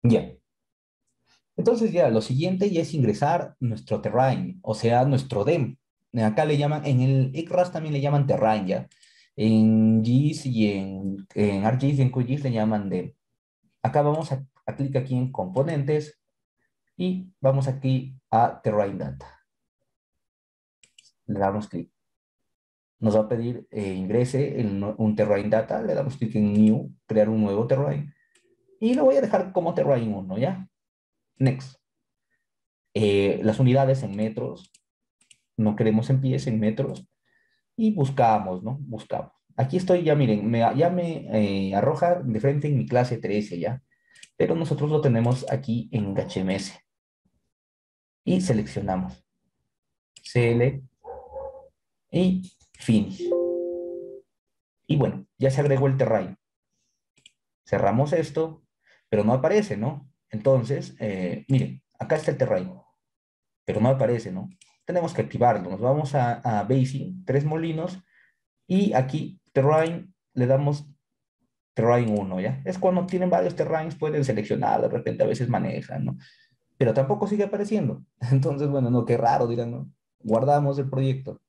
Ya. Entonces ya, lo siguiente ya es ingresar nuestro terrain, o sea, nuestro DEM. Acá le llaman, en el ICRAS también le llaman terrain ya. En GIS y en, en ArcGIS y en QGIS le llaman DEM. Acá vamos a, a clic aquí en componentes y vamos aquí a terrain data. Le damos clic. nos va a pedir eh, ingrese en un terrain data, le damos clic en new, crear un nuevo terrain, y lo voy a dejar como terrain 1, ¿ya? Next. Eh, las unidades en metros, no queremos en pies, en metros, y buscamos, ¿no? Buscamos. Aquí estoy, ya miren, me, ya me eh, arroja de frente en mi clase 13, ¿ya? Pero nosotros lo tenemos aquí en HMS. Y seleccionamos. CL y Finish. Y bueno, ya se agregó el terrain. Cerramos esto, pero no aparece, ¿no? Entonces, eh, miren, acá está el terrain, pero no aparece, ¿no? Tenemos que activarlo. Nos vamos a, a Basic, tres molinos, y aquí terrain le damos terrain 1, ¿ya? Es cuando tienen varios terrains, pueden seleccionar, de repente a veces manejan, ¿no? Pero tampoco sigue apareciendo. Entonces, bueno, no, qué raro, dirán, ¿no? Guardamos el proyecto.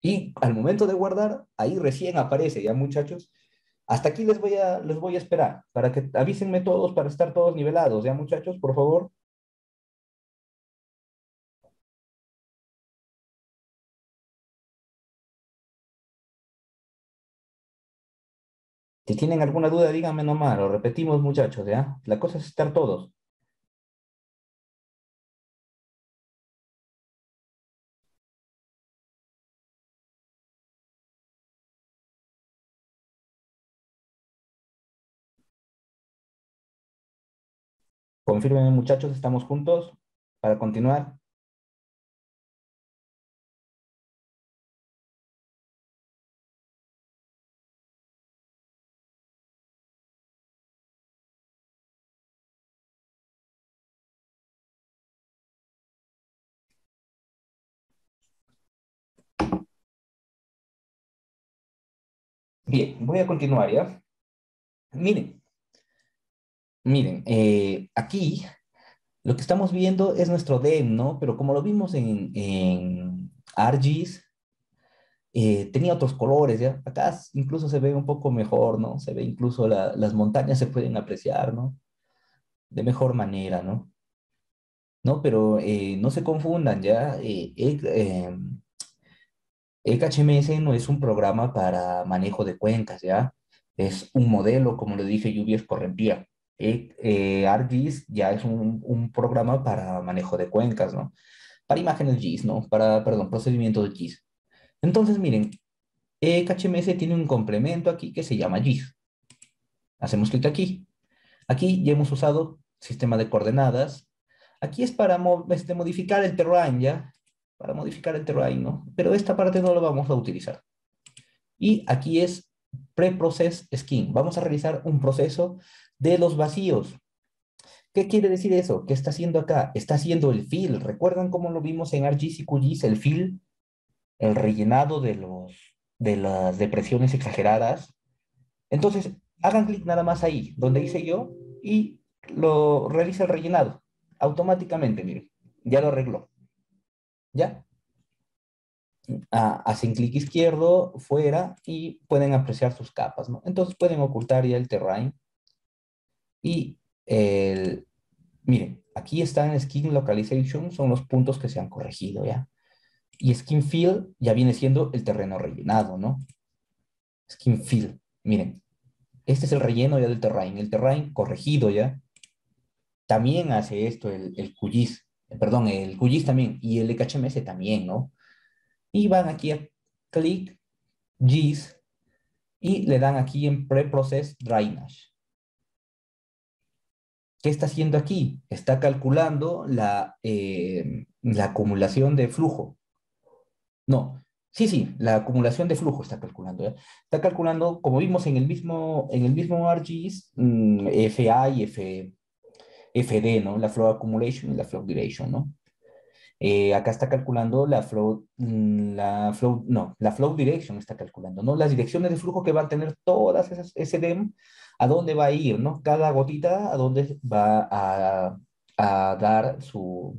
Y al momento de guardar, ahí recién aparece, ya muchachos. Hasta aquí les voy a, les voy a esperar para que avísenme todos para estar todos nivelados, ya muchachos, por favor. Si tienen alguna duda, díganme nomás, lo repetimos muchachos, ¿ya? La cosa es estar todos. Confirmen, muchachos, estamos juntos para continuar. Bien, voy a continuar, ¿ya? Miren, Miren, eh, aquí lo que estamos viendo es nuestro DEM, ¿no? Pero como lo vimos en, en ArcGIS, eh, tenía otros colores, ¿ya? Acá incluso se ve un poco mejor, ¿no? Se ve incluso las montañas se pueden apreciar, ¿no? De mejor manera, ¿no? ¿No? Pero eh, no se confundan, ¿ya? ECHMS no es un programa para manejo de cuencas, ¿ya? Es un modelo, como le dije, lluvias correntía eh, ArcGIS ya es un, programa para manejo de cuencas, ¿no? Para imágenes GIS, ¿no? Para, perdón, procedimientos GIS. Entonces, miren, HMS tiene un complemento aquí que se llama GIS. Hacemos clic aquí. Aquí ya hemos usado sistema de coordenadas. Aquí es para este, modificar el terrain, ¿ya? Para modificar el terrain, ¿no? Pero esta parte no lo vamos a utilizar. Y aquí es Pre-Process Skin. Vamos a realizar un proceso de los vacíos. ¿Qué quiere decir eso? ¿Qué está haciendo acá? Está haciendo el fill. ¿Recuerdan cómo lo vimos en QGIS? El fill, el rellenado de, los, de las depresiones exageradas. Entonces, hagan clic nada más ahí, donde hice yo, y lo realiza el rellenado. Automáticamente, miren, ya lo arregló. ¿Ya? Hacen clic izquierdo, fuera, y pueden apreciar sus capas, ¿no? Entonces pueden ocultar ya el terrain y el, miren, aquí está en Skin Localization, son los puntos que se han corregido, ¿ya? Y Skin Fill ya viene siendo el terreno rellenado, ¿no? Skin Fill, miren, este es el relleno ya del terrain, el terrain corregido, ¿ya? También hace esto el, el QGIS, perdón, el QGIS también, y el EKHMS también, ¿no? Y van aquí a clic, GIS, y le dan aquí en Pre-Process Drainage. ¿Qué está haciendo aquí? Está calculando la, eh, la acumulación de flujo. No, sí, sí, la acumulación de flujo está calculando. Está calculando, como vimos en el mismo, en el mismo mm, FA y F, FD, ¿no? La flow accumulation y la flow duration, ¿no? Eh, acá está calculando la flow, mm, la flow, no, la flow direction está calculando, ¿no? Las direcciones de flujo que van a tener todas esas SDM a dónde va a ir, ¿no? Cada gotita a dónde va a, dar su,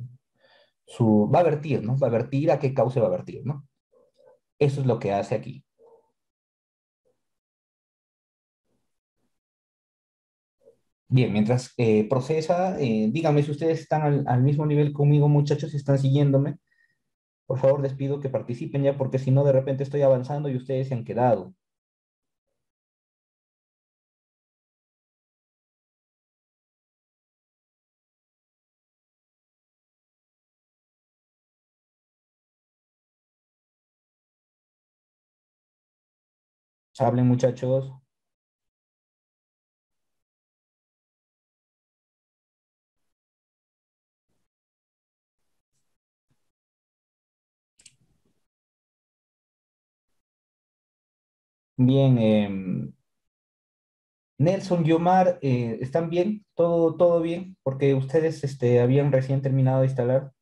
su, va a vertir, ¿no? Va a vertir a qué cauce va a vertir, ¿no? Eso es lo que hace aquí. Bien, mientras eh, procesa, eh, díganme si ustedes están al, mismo nivel conmigo, muchachos, si están siguiéndome. Por favor, les pido que participen ya, porque si no, de repente estoy avanzando y ustedes se han quedado. Hablen, muchachos. Bien, em, Nelson y Omar, eh, ¿están bien? ¿Todo, todo bien? Porque ustedes este, habían recién terminado de instalar.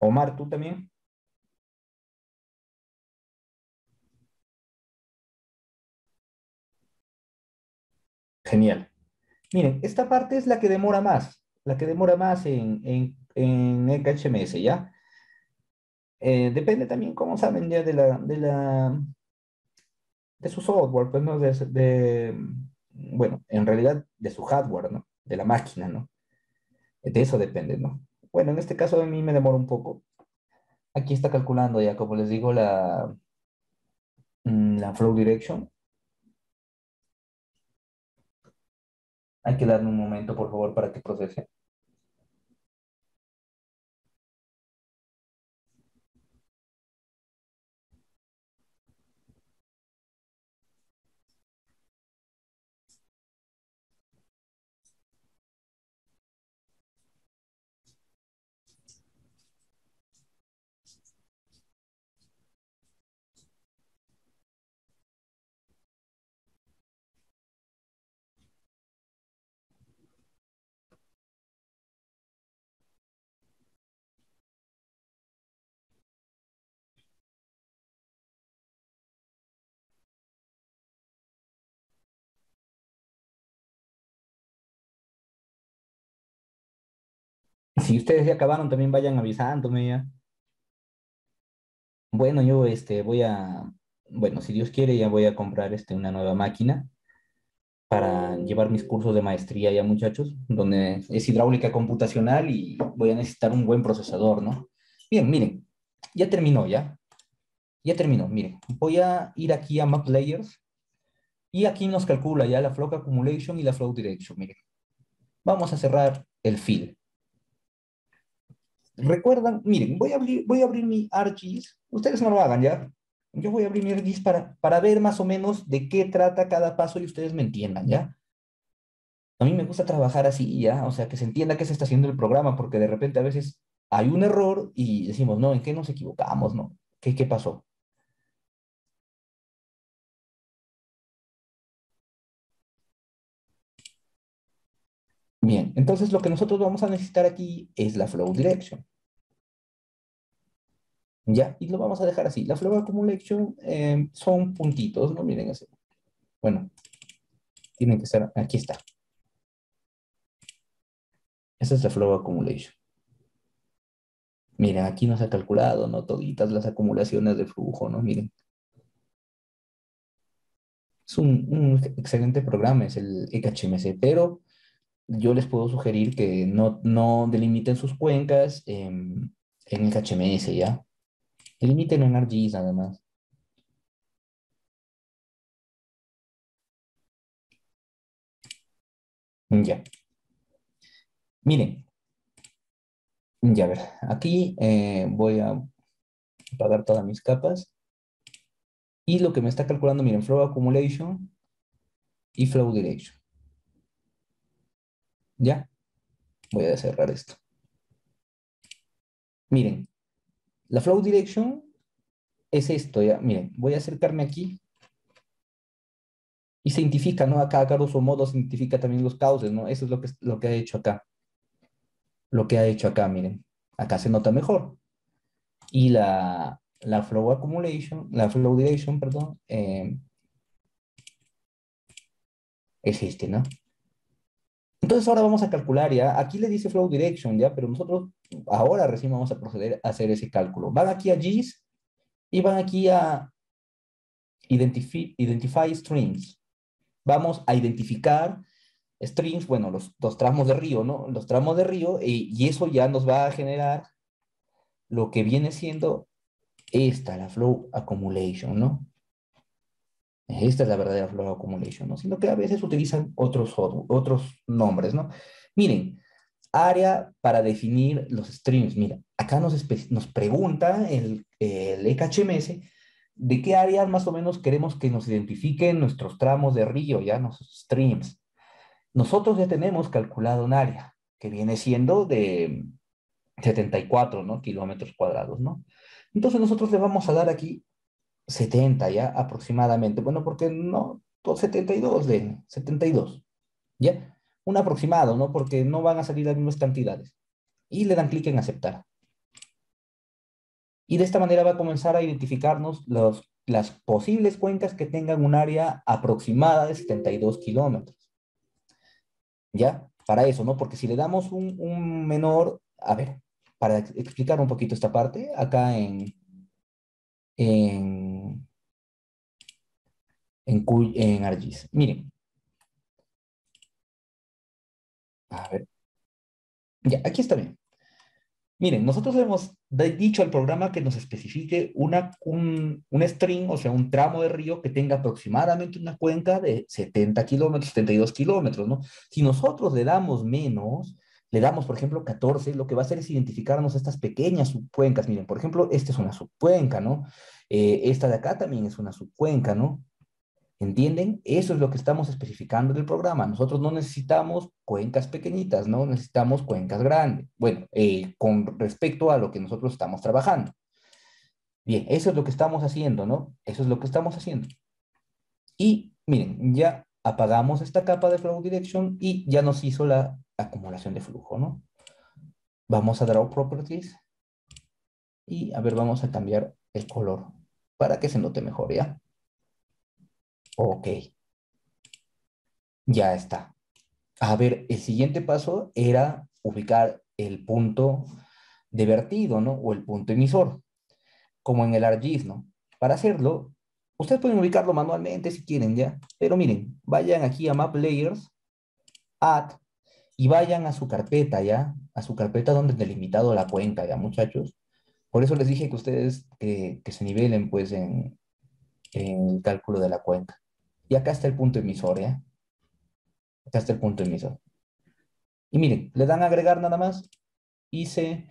Omar, ¿tú también? Genial. Miren, esta parte es la que demora más, la que demora más en, en, en el HMS, ¿ya? Eh, depende también, como saben, ya de la, de la, de su software, pues, ¿no? De, de, bueno, en realidad de su hardware, ¿no? De la máquina, ¿no? De eso depende, ¿no? Bueno, en este caso a mí me demora un poco. Aquí está calculando ya, como les digo, la, mm, la flow direction. Hay que darle un momento, por favor, para que procese. Si ustedes ya acabaron, también vayan avisándome ya. Bueno, yo este, voy a, bueno, si Dios quiere, ya voy a comprar este, una nueva máquina para llevar mis cursos de maestría ya, muchachos, donde es hidráulica computacional y voy a necesitar un buen procesador, ¿no? Bien, miren, ya terminó, ¿ya? Ya terminó, miren. Voy a ir aquí a Map Layers y aquí nos calcula ya la Flow Accumulation y la Flow Direction, miren. Vamos a cerrar el fill. Recuerdan, miren, voy a abrir, voy a abrir mi ArcGIS. Ustedes no lo hagan, ¿ya? Yo voy a abrir mi ArcGIS para, para ver más o menos de qué trata cada paso y ustedes me entiendan, ¿ya? A mí me gusta trabajar así, ¿ya? O sea, que se entienda qué se está haciendo el programa, porque de repente a veces hay un error y decimos, no, ¿en qué nos equivocamos, no? ¿Qué, qué pasó? Bien, entonces lo que nosotros vamos a necesitar aquí es la flow direction. Ya, y lo vamos a dejar así. La flow accumulation eh, son puntitos, ¿no? Miren ese. Bueno, tienen que estar, aquí está. Esa es la flow accumulation. Miren, aquí nos ha calculado, ¿no? Toditas las acumulaciones de flujo, ¿no? Miren. Es un, un excelente programa, es el EKHMC, pero yo les puedo sugerir que no, no delimiten sus cuencas en el HMS, ¿ya? Delimiten en ArcGIS nada más. Ya. Miren. Ya ver, aquí eh, voy a apagar todas mis capas. Y lo que me está calculando, miren, Flow Accumulation y Flow Direction. ¿Ya? Voy a cerrar esto. Miren, la flow direction es esto, ¿ya? Miren, voy a acercarme aquí. Y se identifica, ¿no? Acá, su modo se identifica también los cauces, ¿no? Eso es lo que, lo que ha hecho acá. Lo que ha hecho acá, miren. Acá se nota mejor. Y la, la flow accumulation, la flow direction, perdón, eh, es este, ¿no? Entonces ahora vamos a calcular ya, aquí le dice flow direction ya, pero nosotros ahora recién vamos a proceder a hacer ese cálculo. Van aquí a GIS y van aquí a identify, identify streams. Vamos a identificar streams, bueno, los, los, tramos de río, ¿no? Los tramos de río, y eso ya nos va a generar lo que viene siendo esta, la flow accumulation, ¿no? Esta es la verdadera flow accumulation, ¿no? Sino que a veces utilizan otros, otros nombres, ¿no? Miren, área para definir los streams. Mira, acá nos, nos pregunta el, el EKHMS de qué área más o menos queremos que nos identifiquen nuestros tramos de río, ya, nuestros streams. Nosotros ya tenemos calculado un área que viene siendo de 74 ¿no? kilómetros cuadrados, ¿no? Entonces nosotros le vamos a dar aquí 70 ya aproximadamente. Bueno, porque no, 72 de 72, ¿ya? Un aproximado, ¿no? Porque no van a salir las mismas cantidades. Y le dan clic en aceptar. Y de esta manera va a comenzar a identificarnos los, las posibles cuencas que tengan un área aproximada de 72 kilómetros. ¿Ya? Para eso, ¿no? Porque si le damos un, un menor, a ver, para explicar un poquito esta parte, acá en, en, en. Miren. A ver. Ya, aquí está bien. Miren, nosotros hemos dicho al programa que nos especifique una, un, un, string, o sea, un tramo de río que tenga aproximadamente una cuenca de 70 kilómetros, 72 kilómetros, ¿no? Si nosotros le damos menos, le damos, por ejemplo, 14, lo que va a hacer es identificarnos estas pequeñas subcuencas. Miren, por ejemplo, esta es una subcuenca, ¿no? Eh, esta de acá también es una subcuenca, ¿no? ¿Entienden? Eso es lo que estamos especificando en el programa. Nosotros no necesitamos cuencas pequeñitas, no necesitamos cuencas grandes. Bueno, eh, con respecto a lo que nosotros estamos trabajando. Bien, eso es lo que estamos haciendo, ¿no? Eso es lo que estamos haciendo. Y miren, ya apagamos esta capa de Flow Direction y ya nos hizo la acumulación de flujo, ¿no? Vamos a Draw Properties y a ver, vamos a cambiar el color para que se note mejor, ¿ya? Ok. Ya está. A ver, el siguiente paso era ubicar el punto de vertido, ¿no? O el punto emisor, como en el ArcGIS, ¿no? Para hacerlo, ustedes pueden ubicarlo manualmente si quieren, ¿ya? Pero miren, vayan aquí a Map Layers, Add, y vayan a su carpeta, ¿ya? A su carpeta donde es delimitado la cuenca, ¿ya, muchachos? Por eso les dije que ustedes que, se nivelen, pues, en, en el cálculo de la cuenca. Y acá está el punto emisor, ¿ya? Acá está el punto emisor. Y miren, le dan a agregar nada más y se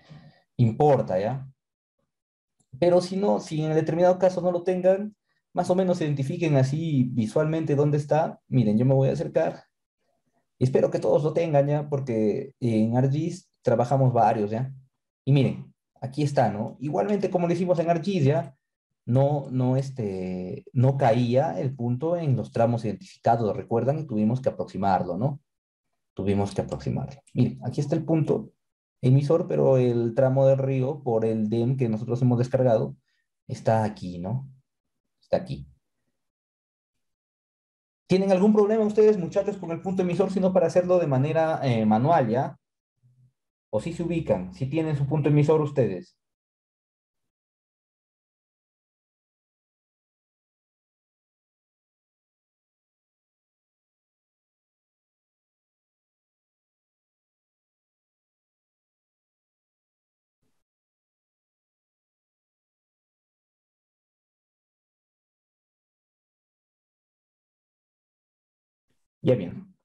importa, ¿ya? Pero si no, si en determinado caso no lo tengan, más o menos identifiquen así visualmente dónde está. Miren, yo me voy a acercar espero que todos lo tengan ya, porque en ArcGIS trabajamos varios ya. Y miren, aquí está, ¿no? Igualmente como lo hicimos en ArcGIS ya, no, no, este, no caía el punto en los tramos identificados, ¿recuerdan? Y tuvimos que aproximarlo, ¿no? Tuvimos que aproximarlo. Miren, aquí está el punto emisor, pero el tramo del río por el DEM que nosotros hemos descargado está aquí, ¿no? Está aquí. ¿Tienen algún problema ustedes, muchachos, con el punto emisor, sino para hacerlo de manera eh, manual, ya? ¿O si se ubican? ¿Si tienen su punto emisor ustedes? Ya bien.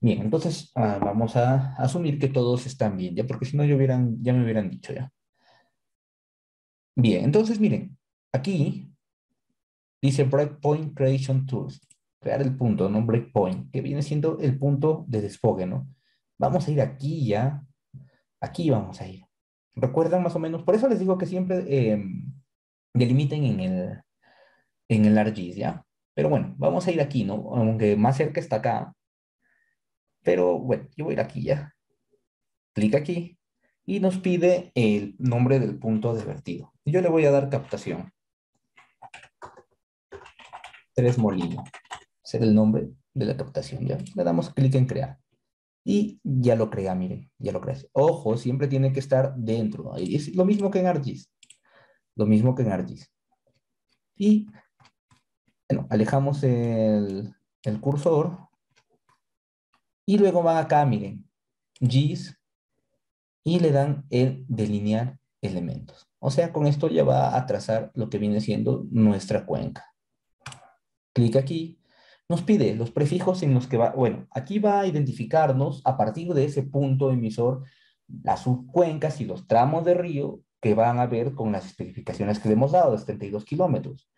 Bien, entonces ah, vamos a asumir que todos están bien, ya porque si no ya, hubieran, ya me hubieran dicho ya. Bien, entonces miren, aquí dice Breakpoint Creation Tools, crear el punto, ¿no? Breakpoint, que viene siendo el punto de desfogue, ¿no? Vamos a ir aquí ya, aquí vamos a ir. ¿Recuerdan más o menos? Por eso les digo que siempre em, delimiten en el, en el ArcGIS, ¿ya? Pero bueno, vamos a ir aquí, ¿no? Aunque más cerca está acá. Pero bueno, yo voy a ir aquí ya. Clic aquí y nos pide el nombre del punto de vertido. Yo le voy a dar captación. Tres Molino. Ser el nombre de la captación. Ya le damos clic en crear. Y ya lo crea, miren, ya lo creas. Ojo, siempre tiene que estar dentro. Es lo mismo que en ArcGIS. Lo mismo que en ArcGIS. Y, bueno, alejamos el, cursor. Y luego van acá, miren, GIS, y le dan el delinear elementos. O sea, con esto ya va a trazar lo que viene siendo nuestra cuenca. Clic aquí, nos pide los prefijos en los que va, bueno, aquí va a identificarnos a partir de ese punto emisor las subcuencas y los tramos de río que van a ver con las especificaciones que le hemos dado de 72 kilómetros.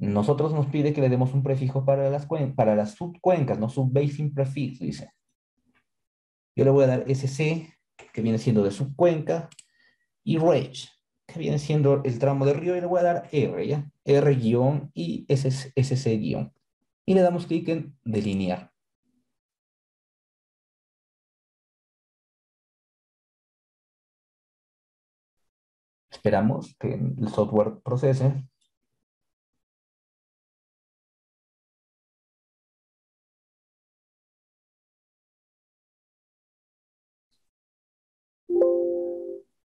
Nosotros nos pide que le demos un prefijo para las, para las subcuencas, no subbasing prefix, dice. Yo le voy a dar SC, que viene siendo de subcuenca, y range, que viene siendo el tramo de río, y le voy a dar R, ¿ya? R- y SC-. Y le damos clic en delinear. Esperamos que el software procese.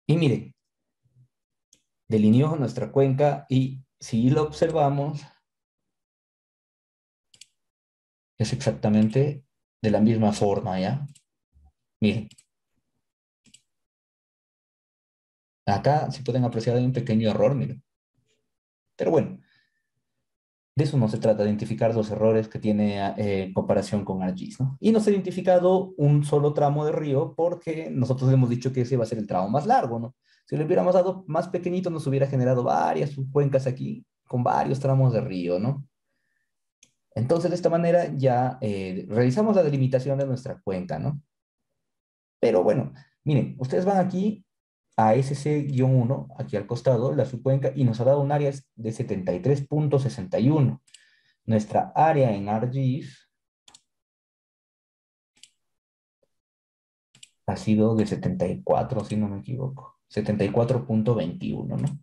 Y miren, delineó nuestra cuenca y si lo observamos, es exactamente de la misma forma, ¿ya? Miren. Acá si pueden apreciar un pequeño error, miren. Pero bueno, de eso no se trata, de identificar los errores que tiene eh, en comparación con ArcGIS, ¿no? Y nos ha identificado un solo tramo de río porque nosotros hemos dicho que ese va a ser el tramo más largo, ¿no? Si le hubiéramos dado más pequeñito, nos hubiera generado varias subcuencas aquí con varios tramos de río, ¿no? Entonces, de esta manera ya eh, realizamos la delimitación de nuestra cuenca, ¿no? Pero bueno, miren, ustedes van aquí a SC-1, aquí al costado, la subcuenca, y nos ha dado un área de 73.61. Nuestra área en ArcGIS ha sido de 74, si no me equivoco. 74.21, ¿no?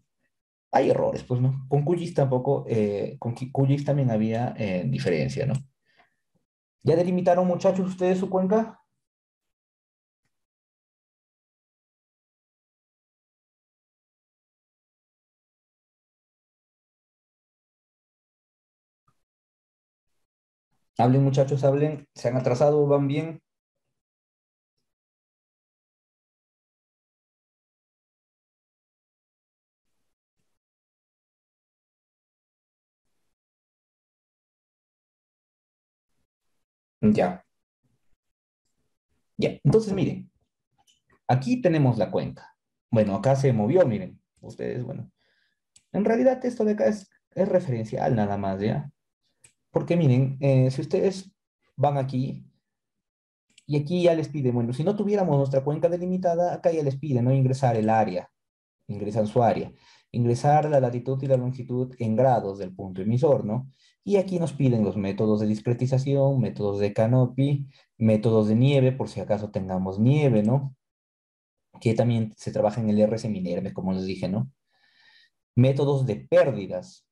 Hay errores, pues, ¿no? Con QGIS tampoco, eh, con QGIS también había eh, diferencia, ¿no? ¿Ya delimitaron, muchachos, ustedes su cuenca? Hablen, muchachos, hablen. ¿Se han atrasado? ¿Van bien? Ya. Ya, entonces miren. Aquí tenemos la cuenca. Bueno, acá se movió, miren. Ustedes, bueno. En realidad esto de acá es, es referencial nada más, ¿ya? Porque miren, eh, si ustedes van aquí, y aquí ya les pide, bueno, si no tuviéramos nuestra cuenca delimitada, acá ya les pide, ¿no? Ingresar el área, ingresan su área, ingresar la latitud y la longitud en grados del punto emisor, ¿no? Y aquí nos piden los métodos de discretización, métodos de canopy, métodos de nieve, por si acaso tengamos nieve, ¿no? Que también se trabaja en el RS Minerve, como les dije, ¿no? Métodos de pérdidas,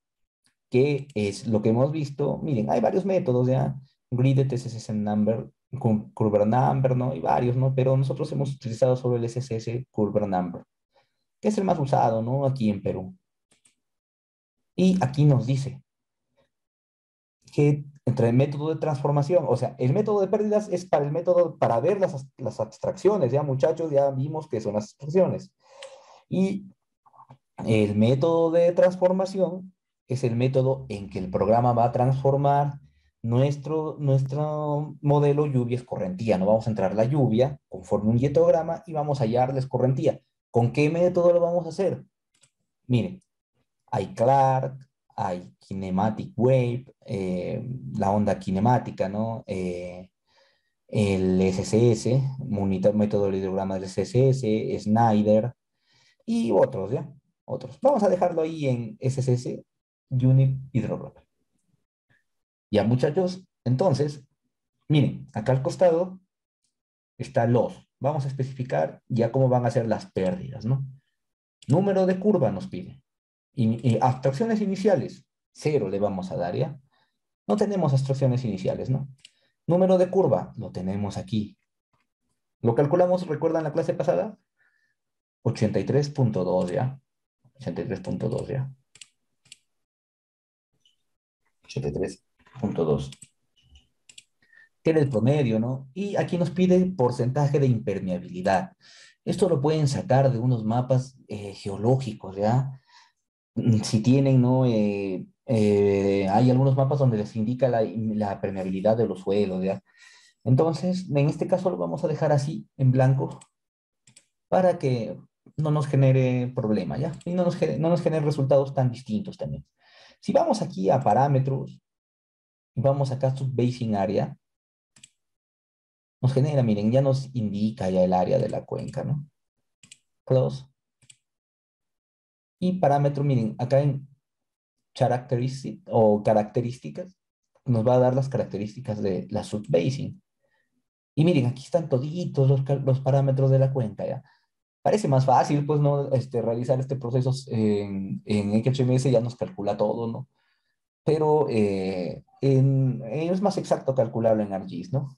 que es lo que hemos visto. Miren, hay varios métodos, ¿ya? Gridded SSS Number, Curve Number, ¿no? Y varios, ¿no? Pero nosotros hemos utilizado solo el SSS Curve Number, que es el más usado, ¿no? Aquí en Perú. Y aquí nos dice que entre el método de transformación, o sea, el método de pérdidas es para el método, para ver las, las abstracciones, ya muchachos, ya vimos que son las abstracciones. Y el método de transformación es el método en que el programa va a transformar nuestro, nuestro modelo lluvia escorrentía. No vamos a entrar la lluvia conforme un dietograma y vamos a hallar la escorrentía. ¿Con qué método lo vamos a hacer? Miren, hay Clark, hay Kinematic Wave, eh, la onda kinemática, ¿no? Eh, el SCS, método de hidrograma del SCS, Snyder y otros, ¿ya? Otros. Vamos a dejarlo ahí en SCS Unit Hydrograph. Ya, muchachos, entonces, miren, acá al costado está los. Vamos a especificar ya cómo van a ser las pérdidas, ¿no? Número de curva nos pide. Y, abstracciones iniciales, cero le vamos a dar, ¿ya? No tenemos abstracciones iniciales, ¿no? Número de curva, lo tenemos aquí. Lo calculamos, ¿recuerdan la clase pasada? 83.2, ¿ya? 83.2 ya. 83.2. Tiene el promedio, ¿no? Y aquí nos pide porcentaje de impermeabilidad. Esto lo pueden sacar de unos mapas eh, geológicos, ¿ya? Si tienen, ¿no? Eh, eh, hay algunos mapas donde les indica la, la, permeabilidad de los suelos, ¿ya? Entonces, en este caso lo vamos a dejar así, en blanco, para que no nos genere problema, ¿ya? Y no nos, no nos genere resultados tan distintos también. Si vamos aquí a parámetros, y vamos acá a subbasing area, nos genera, miren, ya nos indica ya el área de la cuenca, ¿no? Close. Y parámetro, miren, acá en characteristics o características, nos va a dar las características de la subbasing. Y miren, aquí están toditos los, los parámetros de la cuenca, ¿ya? Parece más fácil, pues, ¿no? Este, realizar este proceso en, en XMS ya nos calcula todo, ¿no? Pero eh, en, es más exacto calcularlo en ArcGIS, ¿no?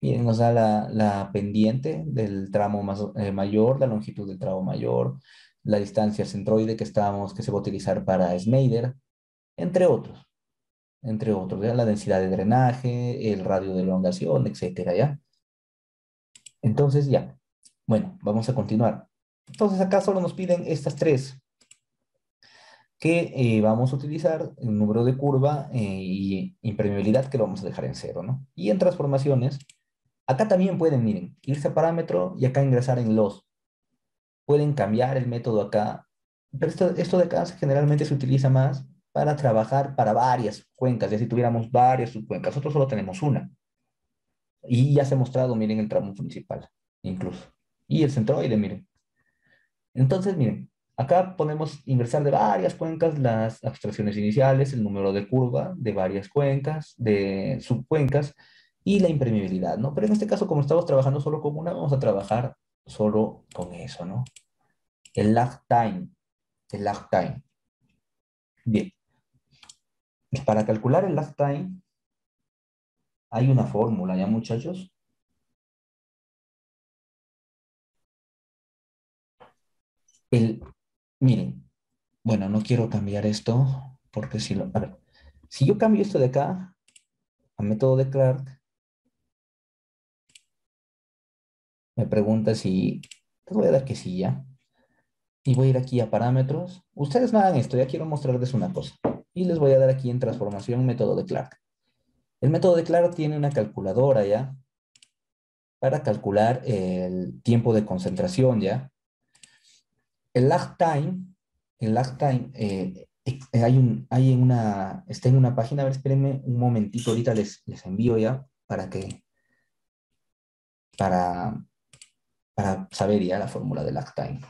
Miren, nos da la, la pendiente del tramo más, eh, mayor, la longitud del tramo mayor, la distancia centroide que, estamos, que se va a utilizar para Schneider, entre otros. Entre otros, ¿ya? La densidad de drenaje, el radio de elongación, etcétera, ¿ya? Entonces, ya. Bueno, vamos a continuar. Entonces, acá solo nos piden estas tres que eh, vamos a utilizar el número de curva eh, y impermeabilidad que lo vamos a dejar en cero, ¿no? Y en transformaciones, acá también pueden, miren, irse a parámetro y acá ingresar en los. Pueden cambiar el método acá, pero esto, esto de acá generalmente se utiliza más para trabajar para varias cuencas, ya si tuviéramos varias subcuencas, nosotros solo tenemos una. Y ya se ha mostrado, miren, el tramo principal, incluso. Y el centroide, miren. Entonces, miren, Acá podemos ingresar de varias cuencas las abstracciones iniciales, el número de curva de varias cuencas, de subcuencas y la impermeabilidad, ¿no? Pero en este caso, como estamos trabajando solo con una, vamos a trabajar solo con eso, ¿no? El lag time. El lag time. Bien. Para calcular el lag time, hay una fórmula, ¿ya muchachos? El Miren, bueno, no quiero cambiar esto porque si lo... A ver, si yo cambio esto de acá a método de Clark, me pregunta si... Les voy a dar que sí ya. Y voy a ir aquí a parámetros. Ustedes no hagan esto, ya quiero mostrarles una cosa. Y les voy a dar aquí en transformación método de Clark. El método de Clark tiene una calculadora ya para calcular el tiempo de concentración ya el lag time, el lag time, eh, eh, hay, un, hay en una, está en una página, a ver, espérenme un momentito, ahorita les, les envío ya para que, para, para saber ya la fórmula del lag time.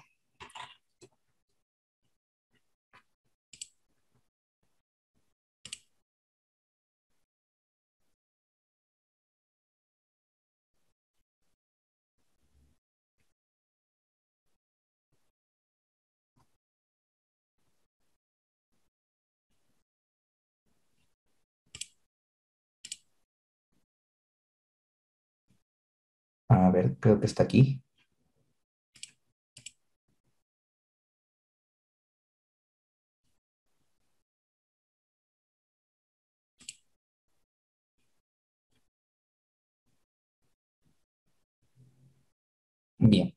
A ver, creo que está aquí. Bien.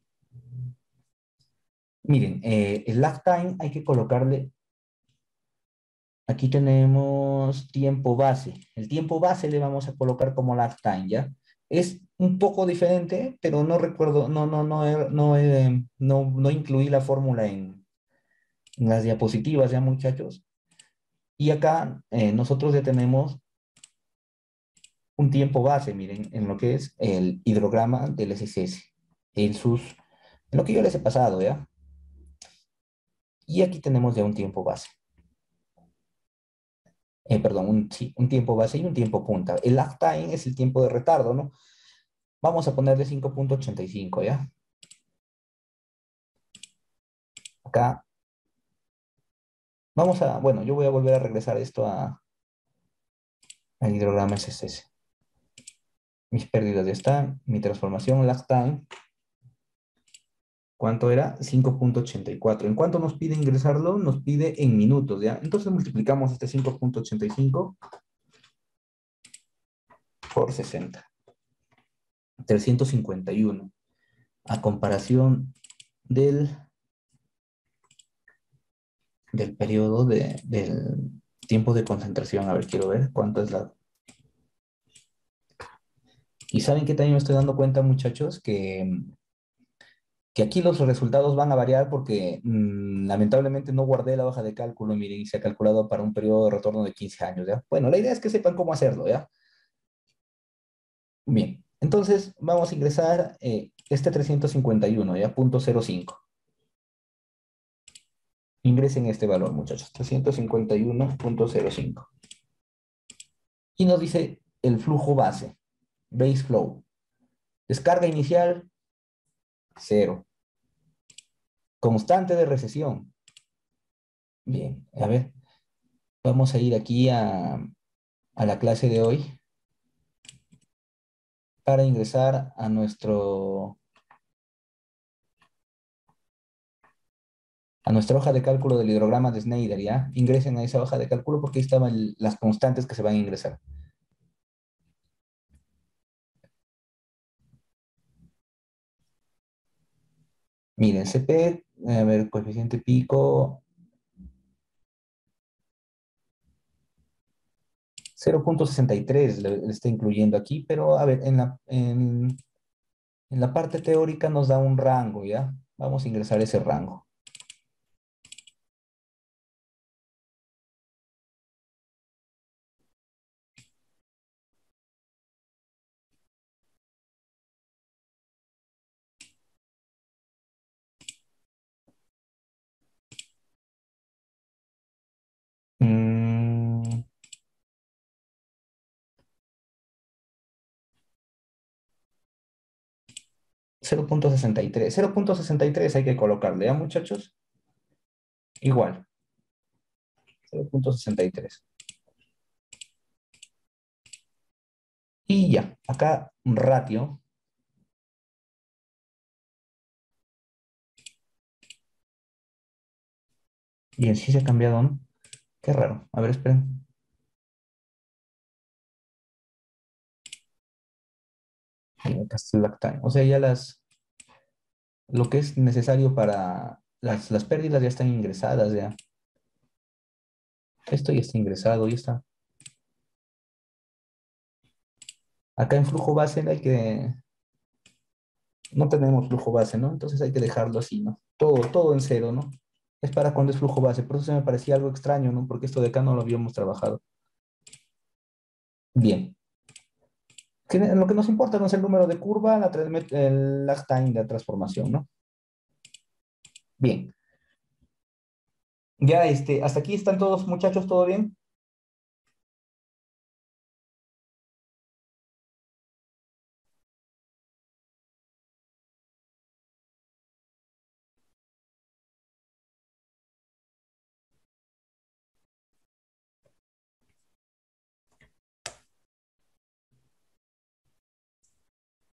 Miren, eh, el lag time hay que colocarle, aquí tenemos tiempo base. El tiempo base le vamos a colocar como lag time, ¿ya? Es un poco diferente, pero no recuerdo, no, no, no, no, no, no incluí la fórmula en, las diapositivas ya muchachos. Y acá eh, nosotros ya tenemos un tiempo base, miren, en lo que es el hidrograma del SSS, en sus, en lo que yo les he pasado, ¿ya? Y aquí tenemos ya un tiempo base. Eh, perdón, un, un tiempo base y un tiempo punta. El lag time es el tiempo de retardo, ¿no? Vamos a ponerle 5.85, ¿ya? Acá. Vamos a, bueno, yo voy a volver a regresar esto a, al hidrograma SSS. Mis pérdidas ya están, mi transformación lag time. ¿Cuánto era? 5.84. ¿En cuánto nos pide ingresarlo? Nos pide en minutos, ¿ya? Entonces multiplicamos este 5.85 por 60. 351. A comparación del, del periodo de, del tiempo de concentración. A ver, quiero ver cuánto es la... Y saben que también me estoy dando cuenta, muchachos, que que aquí los resultados van a variar porque mm, lamentablemente no guardé la hoja de cálculo, miren, y se ha calculado para un periodo de retorno de 15 años. Bueno, la idea es que sepan cómo hacerlo, ¿ya? Bien, entonces vamos a ingresar eh, este 351, ¿ya? Punto 05. Ingresen este valor, muchachos, 351.05. Y nos dice el flujo base, base flow. Descarga inicial, cero. Constante de recesión. Bien, a ver. Vamos a ir aquí a, a la clase de hoy para ingresar a nuestro a nuestra hoja de cálculo del hidrograma de Schneider, ¿ya? Ingresen a esa hoja de cálculo porque ahí estaban las constantes que se van a ingresar. Miren, CP, a ver, coeficiente pico, 0.63 le, está incluyendo aquí, pero a ver, en la, en, en la parte teórica nos da un rango, ¿ya? Vamos a ingresar ese rango. 0.63. 0.63 hay que colocarle, ¿ya muchachos? Igual. 0.63. Y ya, acá un ratio. Bien, sí se ha cambiado, ¿no? Qué raro. A ver, esperen. O sea, ya las... Lo que es necesario para... Las, las pérdidas ya están ingresadas, ya. Esto ya está ingresado, ya está. Acá en flujo base hay que... No tenemos flujo base, ¿no? Entonces hay que dejarlo así, ¿no? Todo, todo en cero, ¿no? Es para cuando es flujo base. Por eso se me parecía algo extraño, ¿no? Porque esto de acá no lo habíamos trabajado. Bien. Lo que nos importa no es el número de curva, la, el lag time de transformación, ¿no? Bien. Ya, este, hasta aquí están todos, muchachos, ¿todo bien?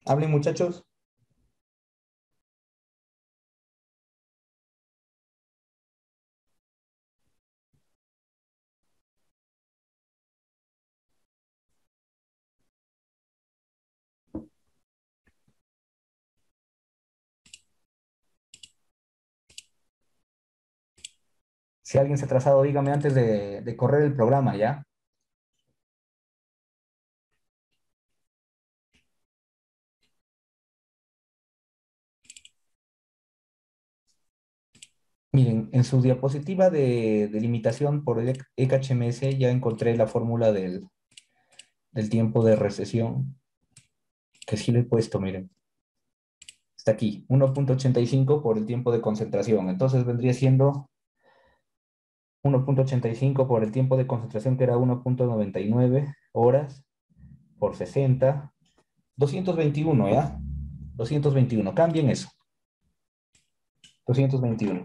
Hablen, muchachos. Si alguien se ha atrasado, dígame antes de correr el programa, ¿ya? Miren, en su diapositiva de, de limitación por el EKHMS ya encontré la fórmula del, del tiempo de recesión, que sí le he puesto, miren. Está aquí, 1.85 por el tiempo de concentración. Entonces vendría siendo 1.85 por el tiempo de concentración, que era 1.99 horas por 60. 221, ¿ya? 221, cambien eso. 221.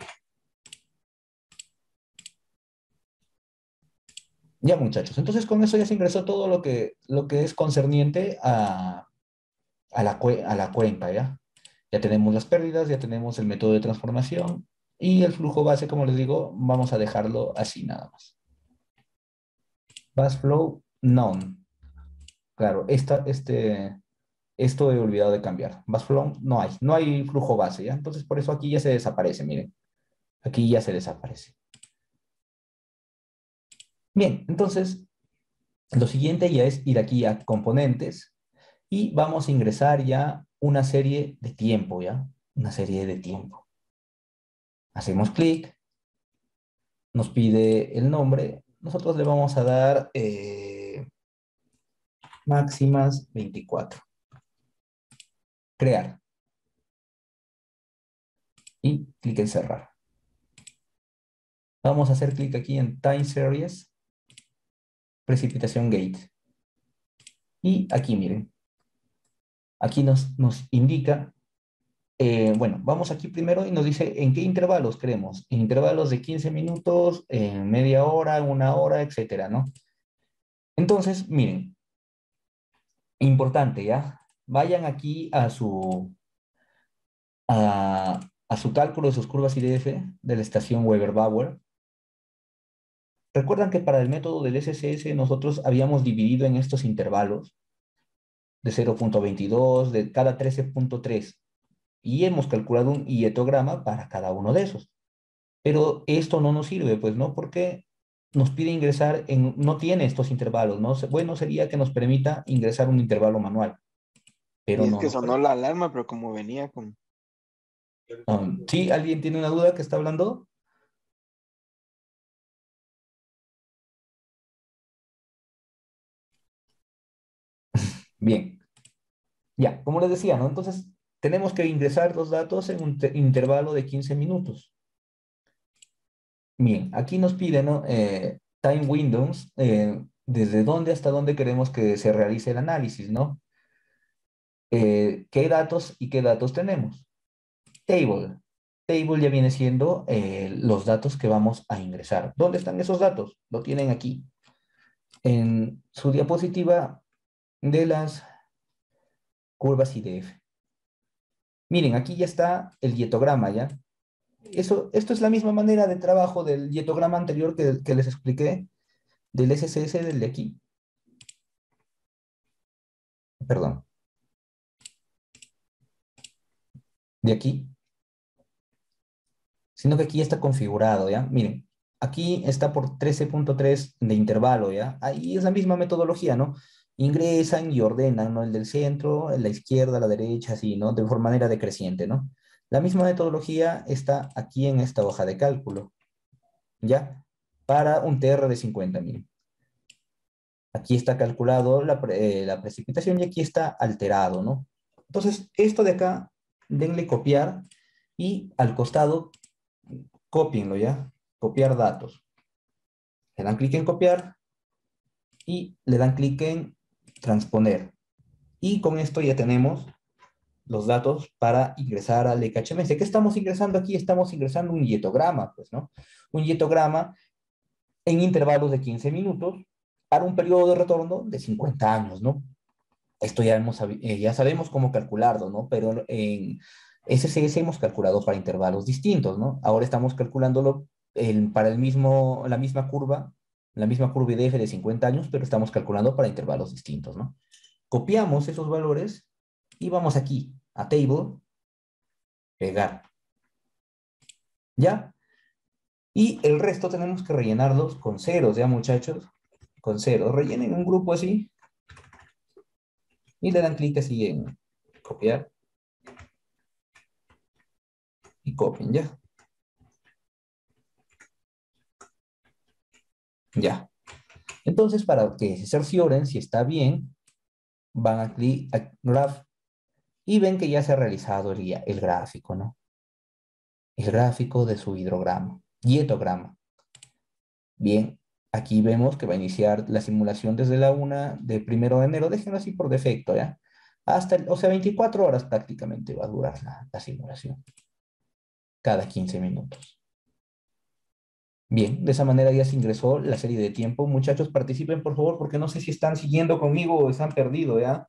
Ya, muchachos. Entonces, con eso ya se ingresó todo lo que, lo que es concerniente a, a, la, a la cuenca, ¿ya? Ya tenemos las pérdidas, ya tenemos el método de transformación y el flujo base, como les digo, vamos a dejarlo así nada más. Bus flow, none. Claro, esta, este, esto he olvidado de cambiar. Bus flow no hay, no hay flujo base, ¿ya? Entonces, por eso aquí ya se desaparece, miren. Aquí ya se desaparece. Bien, entonces, lo siguiente ya es ir aquí a componentes y vamos a ingresar ya una serie de tiempo, ¿ya? Una serie de tiempo. Hacemos clic, nos pide el nombre, nosotros le vamos a dar eh, máximas 24. Crear. Y clic en cerrar. Vamos a hacer clic aquí en Time Series, Precipitación Gate. Y aquí miren, aquí nos, nos indica, eh, bueno, vamos aquí primero y nos dice en qué intervalos queremos. En intervalos de 15 minutos, en media hora, una hora, etcétera, ¿no? Entonces, miren, importante, ¿ya? Vayan aquí a su, a, a su cálculo de sus curvas IDF de la estación Weber-Bauer Recuerdan que para el método del SSS nosotros habíamos dividido en estos intervalos de 0.22, de cada 13.3, y hemos calculado un hietograma para cada uno de esos. Pero esto no nos sirve, pues, ¿no? Porque nos pide ingresar en, no tiene estos intervalos, ¿no? Bueno, sería que nos permita ingresar un intervalo manual. Pero es que sonó la alarma, pero como venía con... Um, ¿Sí? ¿Alguien tiene una duda que está hablando? Bien. Ya, como les decía, ¿no? Entonces, tenemos que ingresar los datos en un intervalo de 15 minutos. Bien, aquí nos pide, ¿no? Eh, time windows, eh, desde dónde hasta dónde queremos que se realice el análisis, ¿no? Eh, ¿Qué datos y qué datos tenemos? Table. Table ya viene siendo los datos que vamos a ingresar. ¿Dónde están esos datos? Lo tienen aquí. En su diapositiva de las curvas IDF. Miren, aquí ya está el dietograma, ¿ya? Eso, esto es la misma manera de trabajo del dietograma anterior que, que les expliqué, del SSS del de aquí. Perdón. De aquí. Sino que aquí ya está configurado, ¿ya? Miren, aquí está por 13.3 de intervalo, ¿ya? Ahí es la misma metodología, ¿no? Ingresan y ordenan, ¿no? El del centro, la izquierda, la derecha, así, ¿no? De forma manera decreciente, ¿no? La misma metodología está aquí en esta hoja de cálculo, ¿ya? Para un TR de 50, miren. Aquí está calculado la, eh, la precipitación y aquí está alterado, ¿no? Entonces, esto de acá, denle copiar y al costado, copienlo, ¿ya? Copiar datos. Le dan clic en copiar y le dan clic en transponer. Y con esto ya tenemos los datos para ingresar al EKHMS. ¿Qué estamos ingresando aquí? Estamos ingresando un dietograma, pues, ¿no? Un dietograma en intervalos de 15 minutos para un periodo de retorno de 50 años, ¿no? Esto ya, hemos, eh, ya sabemos cómo calcularlo, ¿no? Pero en SCS hemos calculado para intervalos distintos, ¿no? Ahora estamos calculándolo para el mismo, la misma curva la misma curva IDF de 50 años, pero estamos calculando para intervalos distintos, ¿no? Copiamos esos valores y vamos aquí a Table, pegar. ¿Ya? Y el resto tenemos que rellenarlos con ceros, ¿ya muchachos? Con ceros. Rellenen un grupo así y le dan clic así en copiar y copien, ¿ya? Ya. Entonces, para que se cercioren si está bien, van a clic a Graph y ven que ya se ha realizado el, el gráfico, ¿no? El gráfico de su hidrograma, dietograma. Bien, aquí vemos que va a iniciar la simulación desde la 1 de primero de enero, déjenlo así por defecto, ¿ya? Hasta, o sea, 24 horas prácticamente va a durar la simulación. Cada 15 minutos. Bien, de esa manera ya se ingresó la serie de tiempo. Muchachos, participen por favor, porque no sé si están siguiendo conmigo o están perdidos, ¿ya?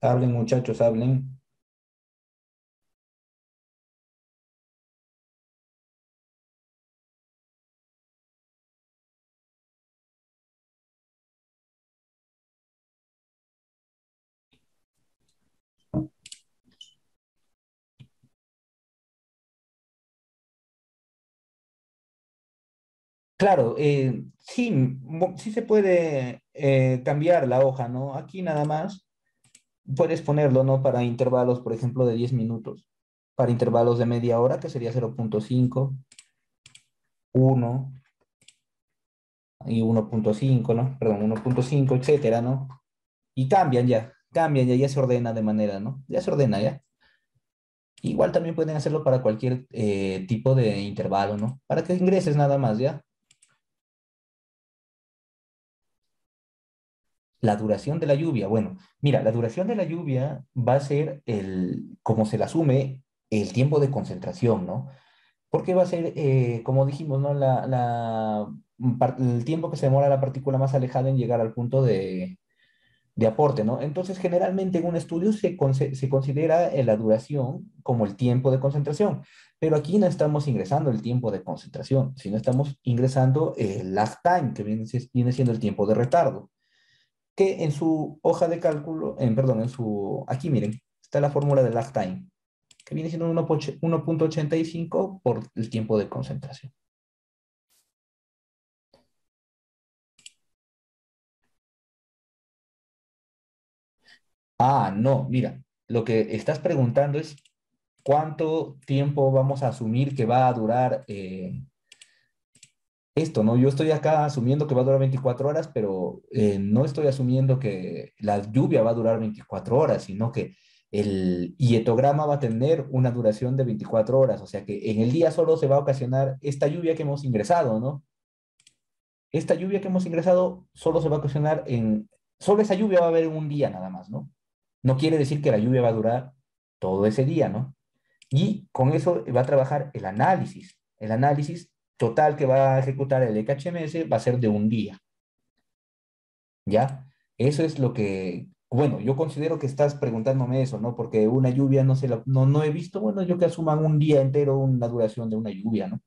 Hablen, muchachos, hablen. Claro, eh, sí, sí se puede eh, cambiar la hoja, ¿no? Aquí nada más puedes ponerlo, ¿no? Para intervalos, por ejemplo, de 10 minutos. Para intervalos de media hora, que sería 0.5, 1 y 1.5, ¿no? Perdón, 1.5, etcétera, ¿no? Y cambian ya, cambian ya, ya se ordena de manera, ¿no? Ya se ordena ya. Igual también pueden hacerlo para cualquier eh, tipo de intervalo, ¿no? Para que ingreses nada más, ¿ya? La duración de la lluvia, bueno, mira, la duración de la lluvia va a ser el, como se la asume, el tiempo de concentración, ¿no? Porque va a ser, eh, como dijimos, ¿no? La, la, el tiempo que se demora la partícula más alejada en llegar al punto de, de aporte, ¿no? Entonces, generalmente en un estudio se, se considera eh, la duración como el tiempo de concentración, pero aquí no estamos ingresando el tiempo de concentración, sino estamos ingresando el lag time, que viene, viene siendo el tiempo de retardo que en su hoja de cálculo, perdón, en su, aquí miren, está la fórmula del lag time, que viene siendo 1.85 por el tiempo de concentración. Ah, no, mira, lo que estás preguntando es cuánto tiempo vamos a asumir que va a durar eh, esto, ¿no? Yo estoy acá asumiendo que va a durar 24 horas, pero eh, no estoy asumiendo que la lluvia va a durar 24 horas, sino que el hietograma va a tener una duración de 24 horas, o sea que en el día solo se va a ocasionar esta lluvia que hemos ingresado, ¿no? Esta lluvia que hemos ingresado solo se va a ocasionar en, solo esa lluvia va a haber en un día nada más, ¿no? No quiere decir que la lluvia va a durar todo ese día, ¿no? Y con eso va a trabajar el análisis. El análisis total que va a ejecutar el EKHMS va a ser de un día. ¿Ya? Eso es lo que, bueno, yo considero que estás preguntándome eso, ¿no? Porque una lluvia no se la, no, no he visto, bueno, yo que asuman un día entero una duración de una lluvia, ¿no?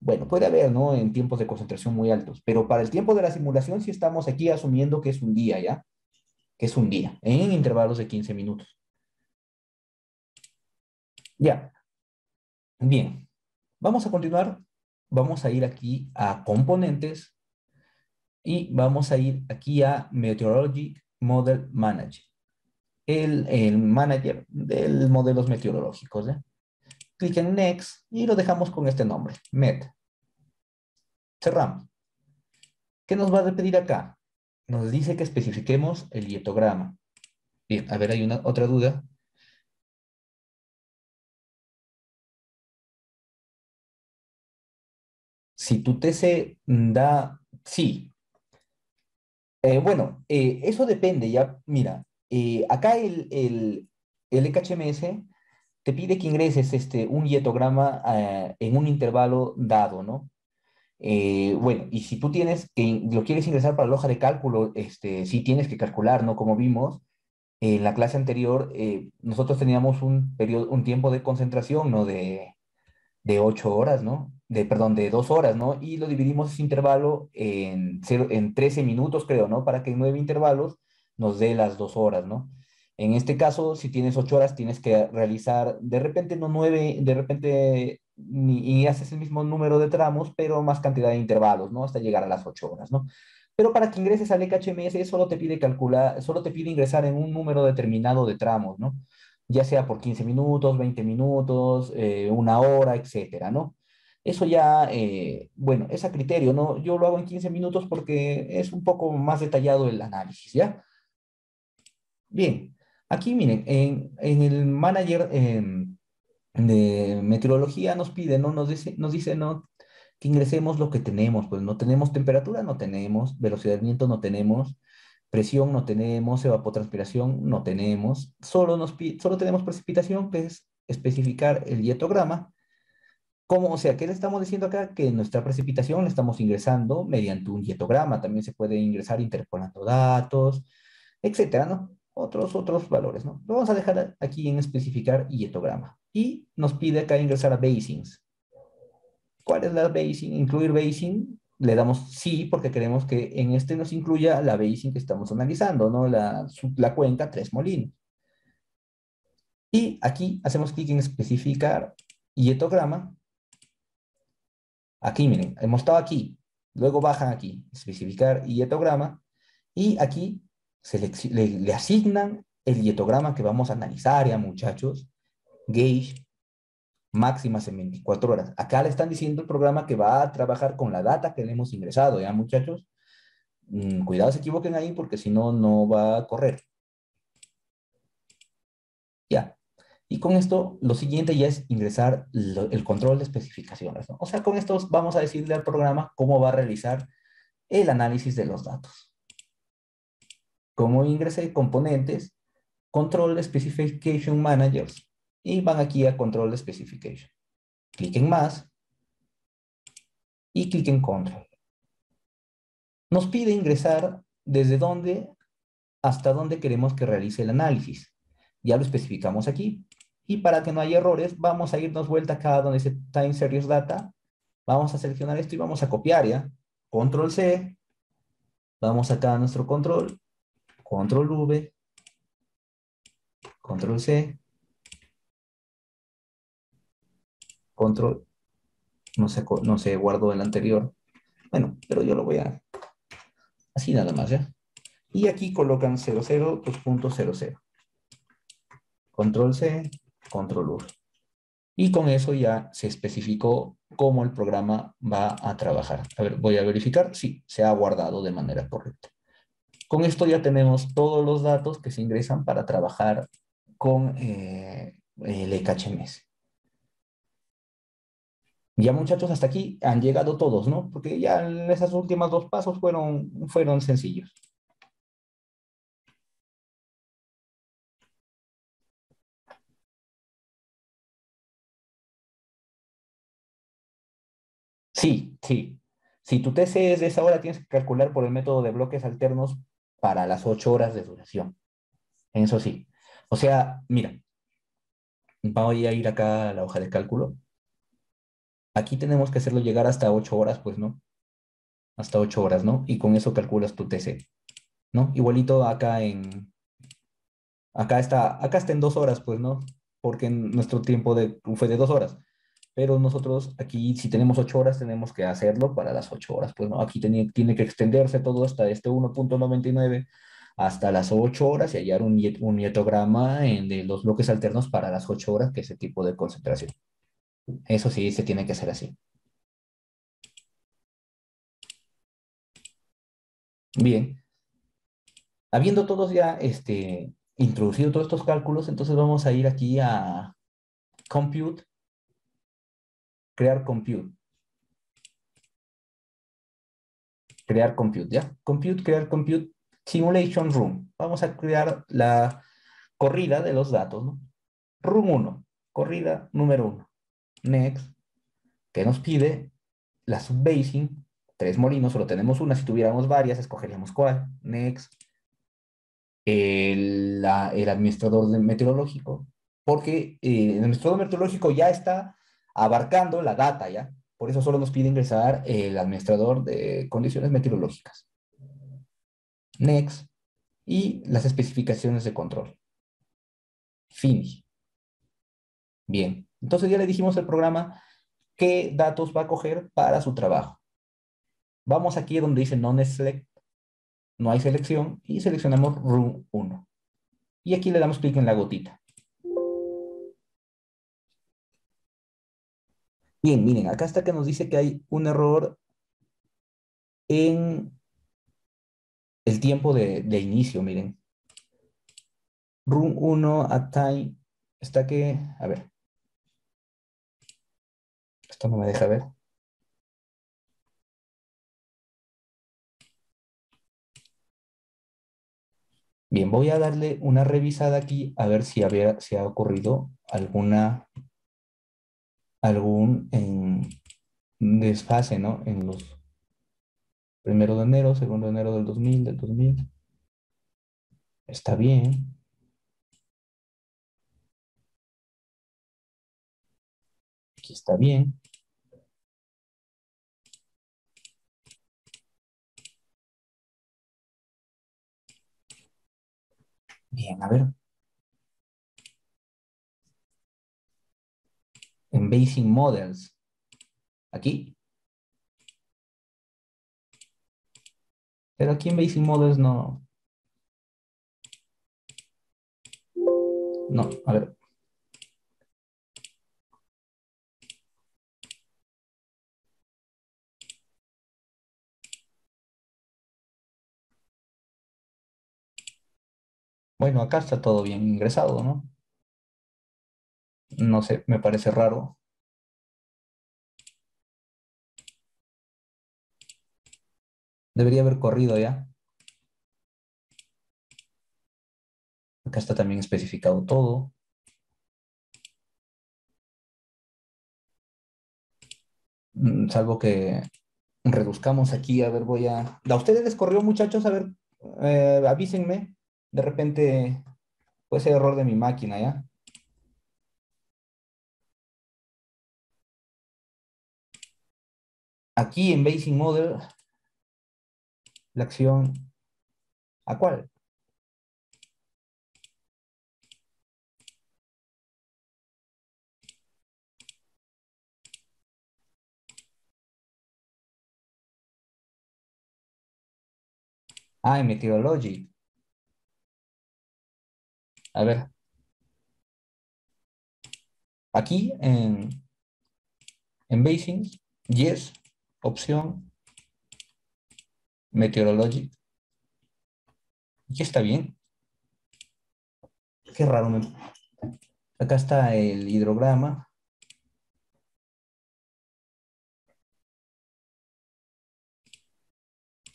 Bueno, puede haber, ¿no? En tiempos de concentración muy altos, pero para el tiempo de la simulación sí estamos aquí asumiendo que es un día, ¿ya? Que es un día, en intervalos de 15 minutos. Ya. Bien. Vamos a continuar vamos a ir aquí a componentes y vamos a ir aquí a Meteorology Model Manager, el, el manager de los modelos meteorológicos. Clic en Next y lo dejamos con este nombre, Met. Cerramos. ¿Qué nos va a pedir acá? Nos dice que especifiquemos el dietograma. Bien, a ver, hay una otra duda. Si tu TC da, sí. Eh, bueno, eh, eso depende, ya, mira, eh, acá el, el, el EKHMS te pide que ingreses este, un dietograma en un intervalo dado, ¿no? bueno, y si tú tienes que lo quieres ingresar para la hoja de cálculo, este, sí tienes que calcular, ¿no? Como vimos en la clase anterior, nosotros teníamos un periodo, un tiempo de concentración, ¿no? De, de 8 horas, ¿no? De, perdón, de 2 horas, ¿no? Y lo dividimos ese intervalo en, en 13 minutos, creo, ¿no? Para que en 9 intervalos nos dé las 2 horas, ¿no? En este caso, si tienes 8 horas, tienes que realizar, de repente no 9, de repente ni, y haces el mismo número de tramos, pero más cantidad de intervalos, ¿no? Hasta llegar a las 8 horas, ¿no? Pero para que ingreses al EKHMS solo te pide calcular, solo te pide ingresar en un número determinado de tramos, ¿no? Ya sea por 15 minutos, 20 minutos, eh, una hora, etcétera, ¿no? Eso ya, eh, bueno, es a criterio, ¿no? Yo lo hago en 15 minutos porque es un poco más detallado el análisis, ¿ya? Bien, aquí miren, en, el manager em, de meteorología nos pide, ¿no? Nos dice, nos dice, ¿no? Que ingresemos lo que tenemos, pues no tenemos temperatura, no tenemos, velocidad de viento no tenemos, Presión no tenemos, evapotranspiración no tenemos, solo, nos, solo tenemos precipitación, que es especificar el dietograma. ¿Cómo? O sea, ¿qué le estamos diciendo acá? Que nuestra precipitación la estamos ingresando mediante un dietograma. También se puede ingresar interpolando datos, etcétera, ¿no? otros, otros valores, ¿no? Lo vamos a dejar aquí en especificar hietograma. Y nos pide acá ingresar a basings. ¿Cuál es la basing? Incluir basing. Le damos sí porque queremos que en este nos incluya la basing que estamos analizando, ¿no? La, la cuenca tres molinos. Y aquí hacemos clic en especificar hietograma. Aquí, miren, hemos estado aquí. Luego bajan aquí, especificar hietograma. Y aquí le, asignan el dietograma que vamos a analizar ya, muchachos. Gauge, máximas en 24 horas. Acá le están diciendo el programa que va a trabajar con la data que le hemos ingresado, ¿ya, muchachos? Mm, cuidado se equivoquen ahí porque si no, no va a correr. Ya. Y con esto, lo siguiente ya es ingresar el control de especificaciones. O sea, con esto vamos a decirle al programa cómo va a realizar el análisis de los datos. Como ingresé componentes, Control Specification Managers, y van aquí a Control Specification. Clic en más y clic en Control. Nos pide ingresar desde dónde hasta dónde queremos que realice el análisis. Ya lo especificamos aquí. Y para que no haya errores, vamos a irnos vuelta acá donde dice Time Series Data. Vamos a seleccionar esto y vamos a copiar ya. Control C. Vamos acá a nuestro control control V, control C, control, no se, no se guardó el anterior. Bueno, pero yo lo voy a, así nada más, ¿ya? Y aquí colocan 00, 2.00. Control C, control V. Y con eso ya se especificó cómo el programa va a trabajar. A ver, voy a verificar. Sí, se ha guardado de manera correcta. Con esto ya tenemos todos los datos que se ingresan para trabajar con eh, el EKHMS. Ya muchachos, hasta aquí han llegado todos, ¿no? Porque ya esas últimas dos pasos fueron, fueron sencillos. Sí, sí. Si tu TC es de esa hora, tienes que calcular por el método de bloques alternos para las ocho horas de duración. Eso sí. O sea, mira, voy a ir acá a la hoja de cálculo. Aquí tenemos que hacerlo llegar hasta ocho horas, pues, ¿no? Hasta ocho horas, ¿no? Y con eso calculas tu TC, ¿no? Igualito acá en... Acá está, acá está en dos horas, pues, ¿no? Porque nuestro tiempo de, fue de dos horas pero nosotros aquí, si tenemos ocho horas, tenemos que hacerlo para las ocho horas. Pues no, aquí tiene, tiene que extenderse todo hasta este 1.99 hasta las ocho horas y hallar un, un nietograma en de los bloques alternos para las ocho horas, que es el tipo de concentración. Eso sí, se tiene que hacer así. Bien. Habiendo todos ya este, introducido todos estos cálculos, entonces vamos a ir aquí a Compute crear compute. Crear compute, ¿ya? Compute, crear compute, simulation room. Vamos a crear la corrida de los datos, ¿no? Room 1, corrida número 1. Next, que nos pide la subbasing, tres molinos, solo tenemos una, si tuviéramos varias, escogeríamos cuál. Next, el, el administrador meteorológico, porque eh, el administrador meteorológico ya está abarcando la data, ¿ya? Por eso solo nos pide ingresar el administrador de condiciones meteorológicas. Next. Y las especificaciones de control. Finish. Bien. Entonces ya le dijimos al programa qué datos va a coger para su trabajo. Vamos aquí donde dice non-select. No hay selección y seleccionamos room 1. Y aquí le damos clic en la gotita. Bien, miren, acá está que nos dice que hay un error en el tiempo de, inicio, miren. Room 1 at time, está que, a ver. No me deja ver. Bien, voy a darle una revisada aquí a ver si, había, si ha ocurrido alguna algún desfase, ¿no? En los primero de enero, segundo de enero del 2000, del 2000. Está bien. Aquí está bien. Bien, a ver. En Basic Models. Aquí. Pero aquí en Basic Models no. No, a ver. Bueno, acá está todo bien ingresado, ¿no? No sé, me parece raro. Debería haber corrido ya. Acá está también especificado todo. Mm, salvo que reduzcamos aquí, a ver, voy a... ¿A ustedes les corrió, muchachos? A ver, eh, avísenme. De repente puede ser error de mi máquina, ¿ya? Aquí en Basic Model, la acción, ¿a cuál? Ah, en Meteorology. A ver. Aquí en, en Basic, yes, opción, Meteorology. Aquí está bien. Qué raro. Acá está el hidrograma.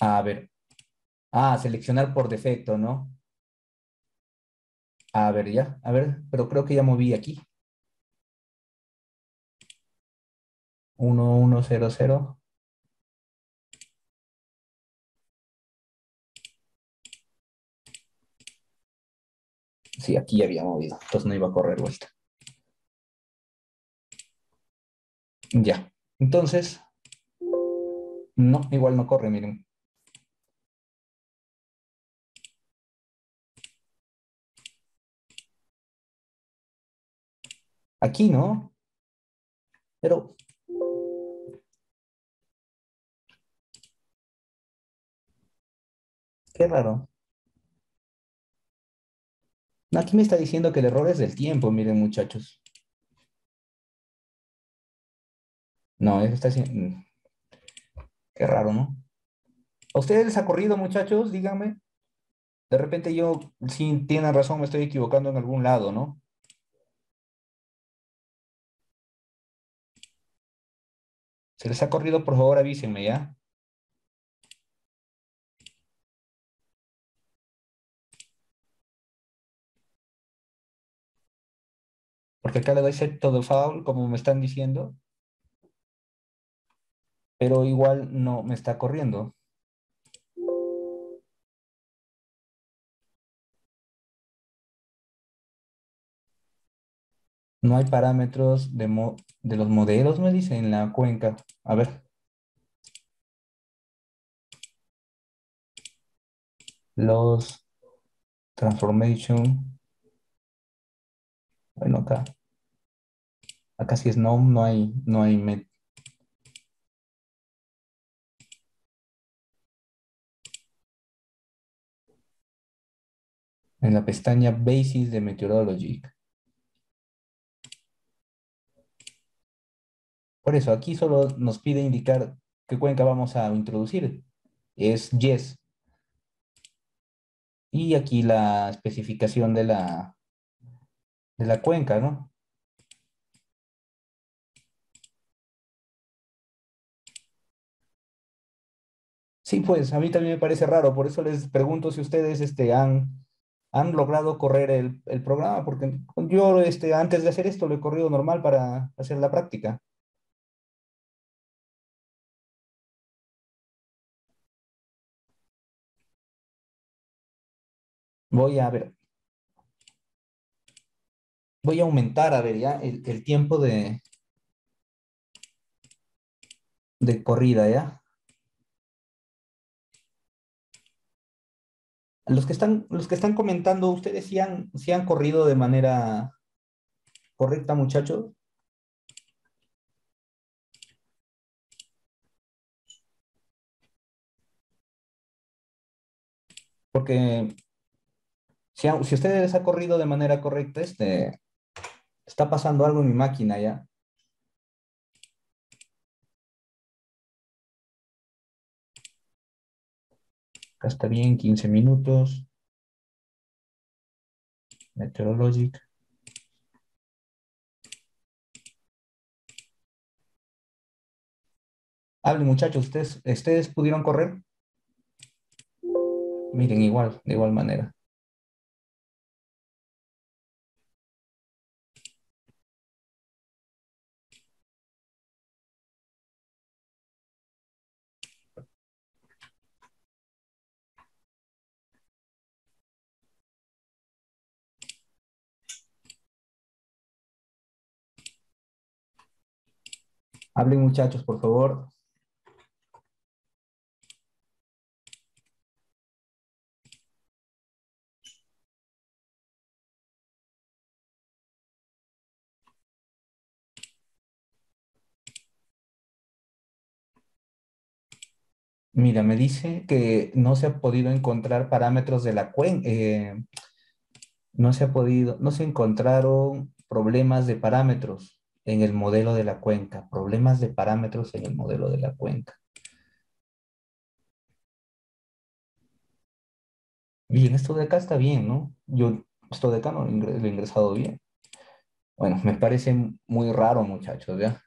A ver. Ah, seleccionar por defecto, ¿no? A ver, ya. A ver, pero creo que ya moví aquí. 1100. Sí, aquí ya había movido, entonces no iba a correr vuelta. Ya, entonces, no, igual no corre, miren. Aquí, ¿no? Pero... Qué raro. Aquí me está diciendo que el error es del tiempo, miren muchachos. No, eso está haciendo... Mm. Qué raro, ¿no? ¿A ustedes les ha corrido, muchachos? Díganme. De repente yo, si tienen razón, me estoy equivocando en algún lado, ¿no? Se les ha corrido, por favor, avísenme, ¿ya? Porque acá le doy set todo foul, como me están diciendo. Pero igual no me está corriendo. No hay parámetros de, los modelos, me dice, en la cuenca. A ver. Los transformation. Bueno, acá. Acá sí es no, no hay, no hay en la pestaña Basis de Meteorology. Por eso, aquí solo nos pide indicar qué cuenca vamos a introducir. Es yes. Y aquí la especificación de la, de la cuenca, ¿no? Sí, pues a mí también me parece raro, por eso les pregunto si ustedes este, han, han logrado correr el, el, programa, porque yo este, antes de hacer esto lo he corrido normal para hacer la práctica. Voy a ver. Voy a aumentar, a ver, ya, el, tiempo de, de corrida, ¿ya? Los que están, los que están comentando, ¿ustedes sí han, han corrido de manera correcta, muchachos? Porque si, si ustedes ha corrido de manera correcta, este, está pasando algo en mi máquina ya. Acá está bien, 15 minutos. Meteorologic. Hablen muchachos, ¿ustedes, ¿ustedes pudieron correr? Miren, igual, de igual manera. Hablen muchachos, por favor. Mira, me dice que no se ha podido encontrar parámetros de la cuenca. Eh, no se ha podido, no se encontraron problemas de parámetros en el modelo de la cuenca, problemas de parámetros en el modelo de la cuenca. Bien, esto de acá está bien, ¿no? Yo esto de acá no lo he ingresado bien. Bueno, me parece muy raro, muchachos, ¿ya?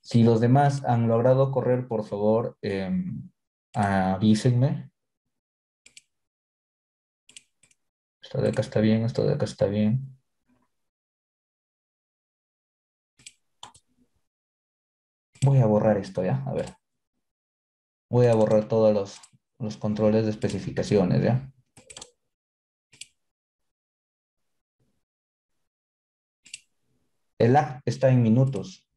Si los demás han logrado correr, por favor, em, avísenme. Esto de acá está bien, esto de acá está bien. Voy a borrar esto ya, a ver. Voy a borrar todos los, los controles de especificaciones, ¿ya? El lag está en minutos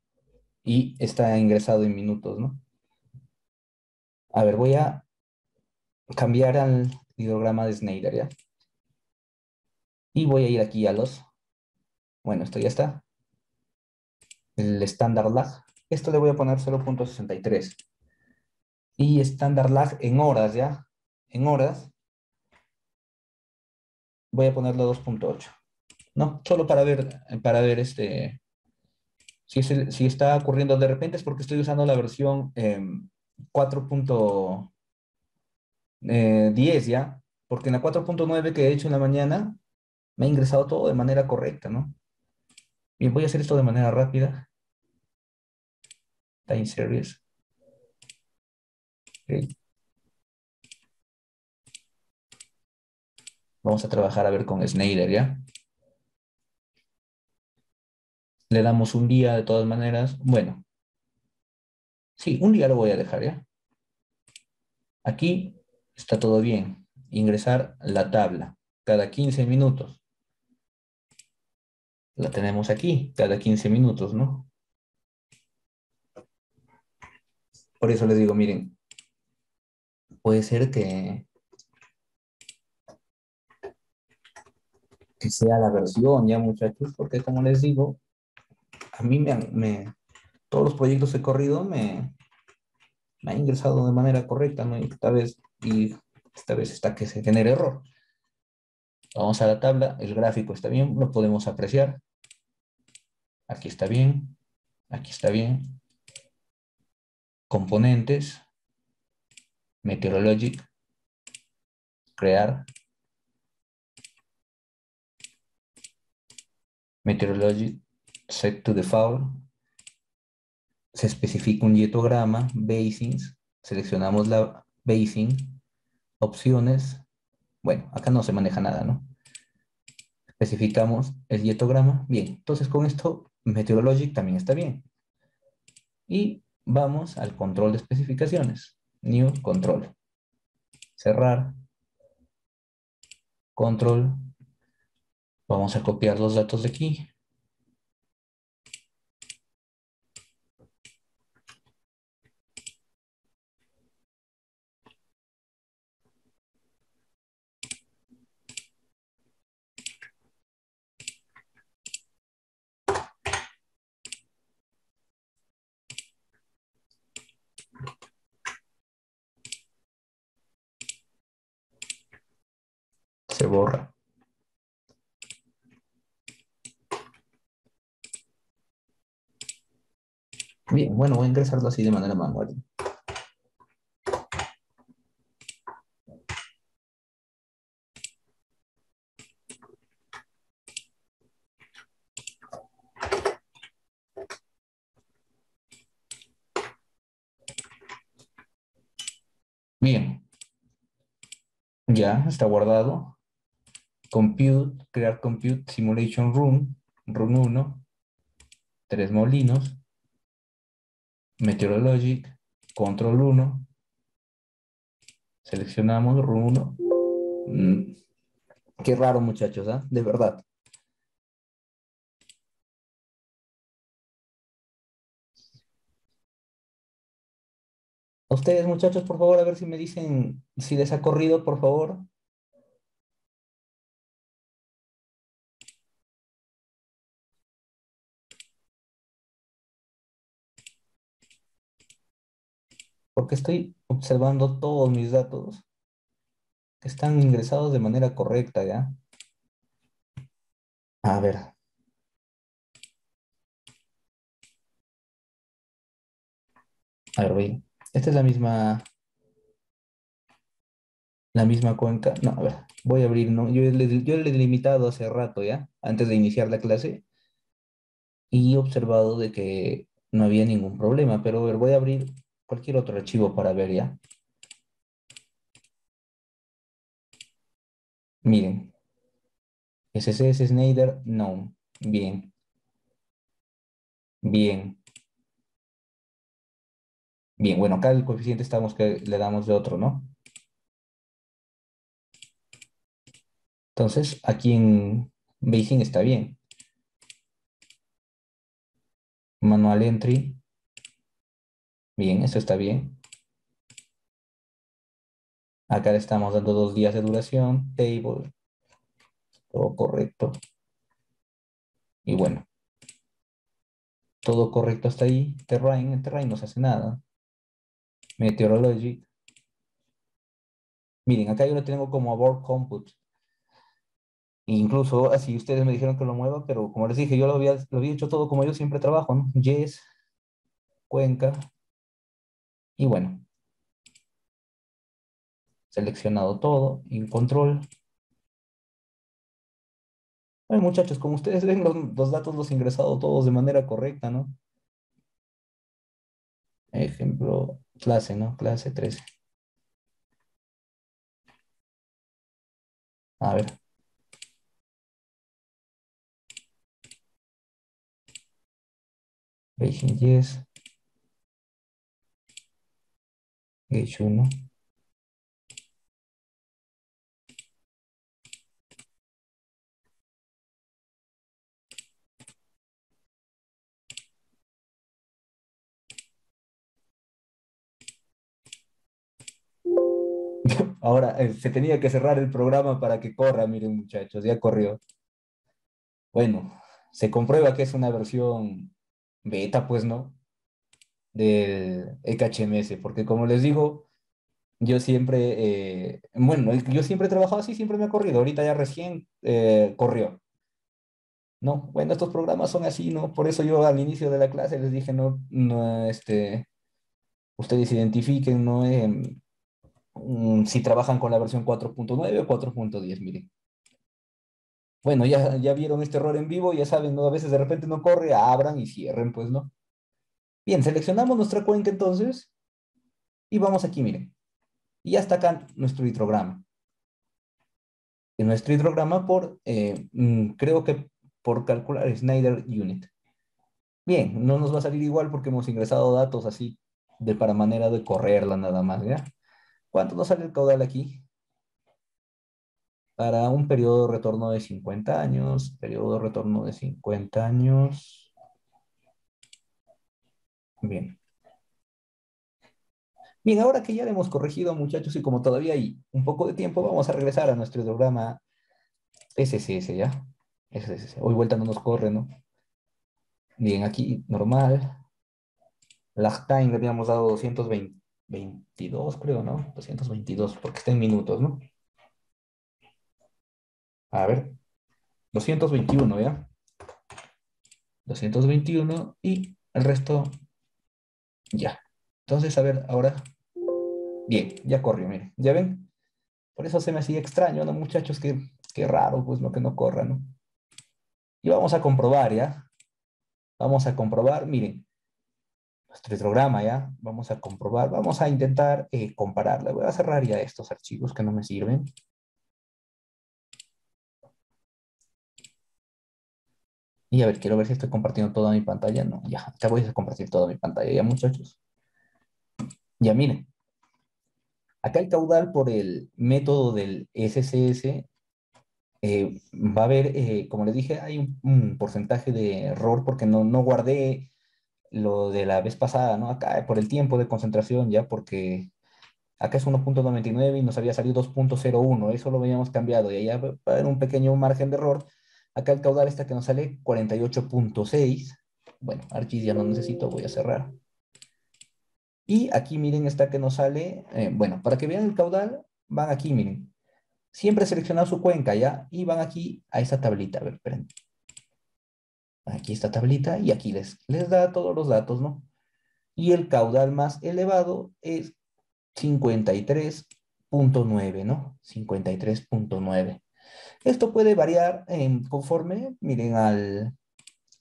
y está ingresado en minutos, ¿no? A ver, voy a cambiar al hidrograma de Snyder, ¿ya? Y voy a ir aquí a los... Bueno, esto ya está. El estándar lag. Esto le voy a poner 0.63. Y estándar lag en horas, ¿ya? En horas. Voy a ponerlo 2.8. ¿No? Solo para ver, para ver este... Si, si está ocurriendo de repente es porque estoy usando la versión 4.10, em, eh, ¿ya? Porque en la 4.9 que he hecho en la mañana me ha ingresado todo de manera correcta, ¿no? Bien, voy a hacer esto de manera rápida time series. Vamos a trabajar a ver con Snyder, ¿ya? Le damos un día de todas maneras. Bueno. Sí, un día lo voy a dejar, ¿ya? Aquí está todo bien. Ingresar la tabla cada 15 minutos. La tenemos aquí, cada 15 minutos, ¿no? Por eso les digo, miren, puede ser que, sea la versión ya muchachos, porque como les digo, a mí me, me todos los proyectos he corrido me, me ha ingresado de manera correcta, ¿no? Esta vez, y esta vez está que se genere error. Vamos a la tabla, el gráfico está bien, lo podemos apreciar. Aquí está bien, aquí está bien, componentes, meteorologic, crear, meteorologic, set to default, se especifica un dietograma, basins, seleccionamos la basing, opciones, bueno, acá no se maneja nada, ¿no? Especificamos el dietograma, bien, entonces con esto Meteorologic también está bien. Y vamos al control de especificaciones. New control. Cerrar. control. Vamos a copiar los datos de aquí. se borra. Bien, bueno, voy a ingresarlo así de manera manual. Bien. Ya está guardado. Compute, crear compute simulation room, run 1, tres molinos, meteorologic, control 1, seleccionamos run 1. Mm, qué raro muchachos, ¿ah? De verdad. Ustedes muchachos, por favor, a ver si me dicen si les ha corrido, por favor. Porque estoy observando todos mis datos que están ingresados de manera correcta, ¿ya? A ver. A ver, voy. Esta es la misma... La misma cuenca. No, a ver. Voy a abrir, ¿no? Yo le, yo he delimitado hace rato, ¿ya? Antes de iniciar la clase. Y he observado de que no había ningún problema. Pero a ver, voy a abrir cualquier otro archivo para ver ya. Miren. SCS Snyder, no. Bien. Bien. Bien, bueno, acá el coeficiente estamos que le damos de otro, ¿no? Entonces, aquí en Basing está bien. Manual entry, Bien, eso está bien. Acá le estamos dando dos días de duración, table, todo correcto. Y bueno, todo correcto hasta ahí. Terrain, en terrain no se hace nada. Meteorology. Miren, acá yo lo tengo como abort compute. Incluso así ustedes me dijeron que lo mueva, pero como les dije, yo lo había, lo había hecho todo como yo siempre trabajo, ¿no? Yes, Cuenca, y bueno, seleccionado todo, en control. Bueno, muchachos, como ustedes ven, los, datos los he ingresado todos de manera correcta, ¿no? Ejemplo, clase, ¿no? Clase 13. A ver. Beijing. Gauge 1. Ahora eh, se tenía que cerrar el programa para que corra, miren muchachos, ya corrió. Bueno, se comprueba que es una versión beta, pues, ¿no? Del EKHMS, porque como les digo, yo siempre, eh, bueno, yo siempre he trabajado así, siempre me ha corrido, ahorita ya recién eh, corrió. No, bueno, estos programas son así, ¿no? Por eso yo al inicio de la clase les dije, no, no, este, ustedes identifiquen, ¿no? Mm, si trabajan con la versión 4.9 o 4.10, miren. Bueno, ya, ya vieron este error en vivo, ya saben, ¿no? A veces de repente no corre, abran y cierren, pues, ¿no? Bien, seleccionamos nuestra cuenca entonces y vamos aquí, miren. Y ya está acá nuestro hidrograma. En nuestro hidrograma por, eh, mm, creo que por calcular Snyder Unit. Bien, no nos va a salir igual porque hemos ingresado datos así de para manera de correrla nada más, ¿ya? ¿Cuánto nos sale el caudal aquí? para un periodo de retorno de 50 años, periodo de retorno de 50 años. Bien. Bien, ahora que ya le hemos corregido, muchachos, y como todavía hay un poco de tiempo, vamos a regresar a nuestro programa SCS, ¿ya? SCS. Hoy vuelta no nos corre, ¿no? Bien, aquí normal. Lag time le habíamos dado 222, creo, ¿no? 222, porque está en minutos, ¿no? A ver, 221, ¿ya? 221 y el resto ya. Entonces, a ver, ahora. Bien, ya corrió, miren. ¿Ya ven? Por eso se me hacía extraño, ¿no, muchachos? Qué, qué raro, pues, no que no corra, ¿no? Y vamos a comprobar, ¿ya? Vamos a comprobar, miren, nuestro programa, ¿ya? Vamos a comprobar, vamos a intentar eh, compararla. Voy a cerrar ya estos archivos que no me sirven. Y a ver, quiero ver si estoy compartiendo toda mi pantalla. No, ya, ya voy a compartir toda mi pantalla, ya muchachos. Ya miren. Acá el caudal por el método del SCS eh, va a haber, eh, como les dije, hay un, porcentaje de error porque no, no guardé lo de la vez pasada, ¿no? Acá por el tiempo de concentración, ya porque acá es 1.99 y nos había salido 2.01, eso lo habíamos cambiado y allá va a haber un pequeño margen de error Acá el caudal está que nos sale 48.6. Bueno, ArcGIS ya no necesito, voy a cerrar. Y aquí miren está que nos sale, eh, bueno, para que vean el caudal, van aquí, miren. Siempre seleccionado su cuenca, ¿ya? Y van aquí a esta tablita, a ver, esperen. Aquí esta tablita y aquí les, les da todos los datos, ¿no? Y el caudal más elevado es 53.9, ¿no? 53.9. Esto puede variar conforme, miren, al,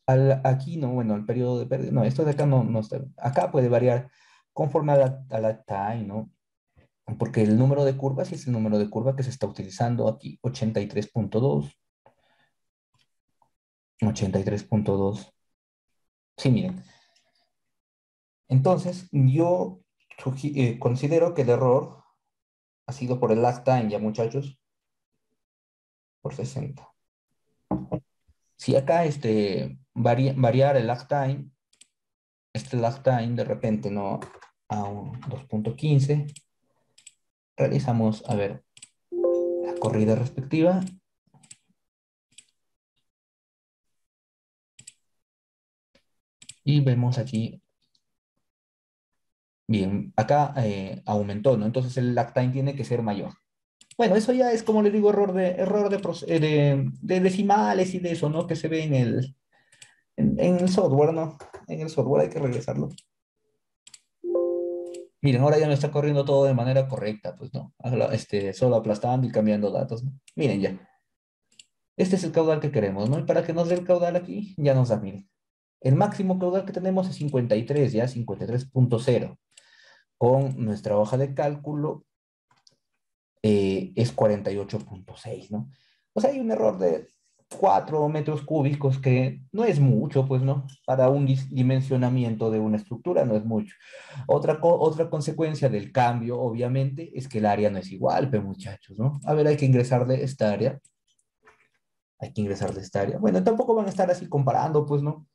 al, aquí, no, bueno, el periodo de pérdida, no, esto de acá no, no está, acá puede variar conforme a la, a la time, ¿no? Porque el número de curvas es el número de curva que se está utilizando aquí, 83.2. 83.2. Sí, miren. Entonces, yo eh, considero que el error ha sido por el last time, ya muchachos por 60. Si acá este, variar el lag time, este lag time de repente no a un 2.15, realizamos, a ver, la corrida respectiva. Y vemos aquí, bien, acá eh, aumentó, ¿no? Entonces el lag time tiene que ser mayor. Bueno, eso ya es como le digo, error de, error eh, de, de, decimales y de eso, ¿no? Que se ve en el, en, el software, ¿no? En el software hay que regresarlo. Miren, ahora ya me está corriendo todo de manera correcta, pues no, este, solo aplastando y cambiando datos. ¿no? Miren ya. Este es el caudal que queremos, ¿no? Y para que nos dé el caudal aquí, ya nos da, miren. El máximo caudal que tenemos es 53, ya 53.0. Con nuestra hoja de cálculo eh, es 48.6, ¿no? O sea, hay un error de 4 metros cúbicos que no es mucho, pues, ¿no? Para un dimensionamiento de una estructura no es mucho. Otra, otra consecuencia del cambio, obviamente, es que el área no es igual, pero muchachos, ¿no? A ver, hay que ingresarle esta área. Hay que ingresarle esta área. Bueno, tampoco van a estar así comparando, pues, ¿no?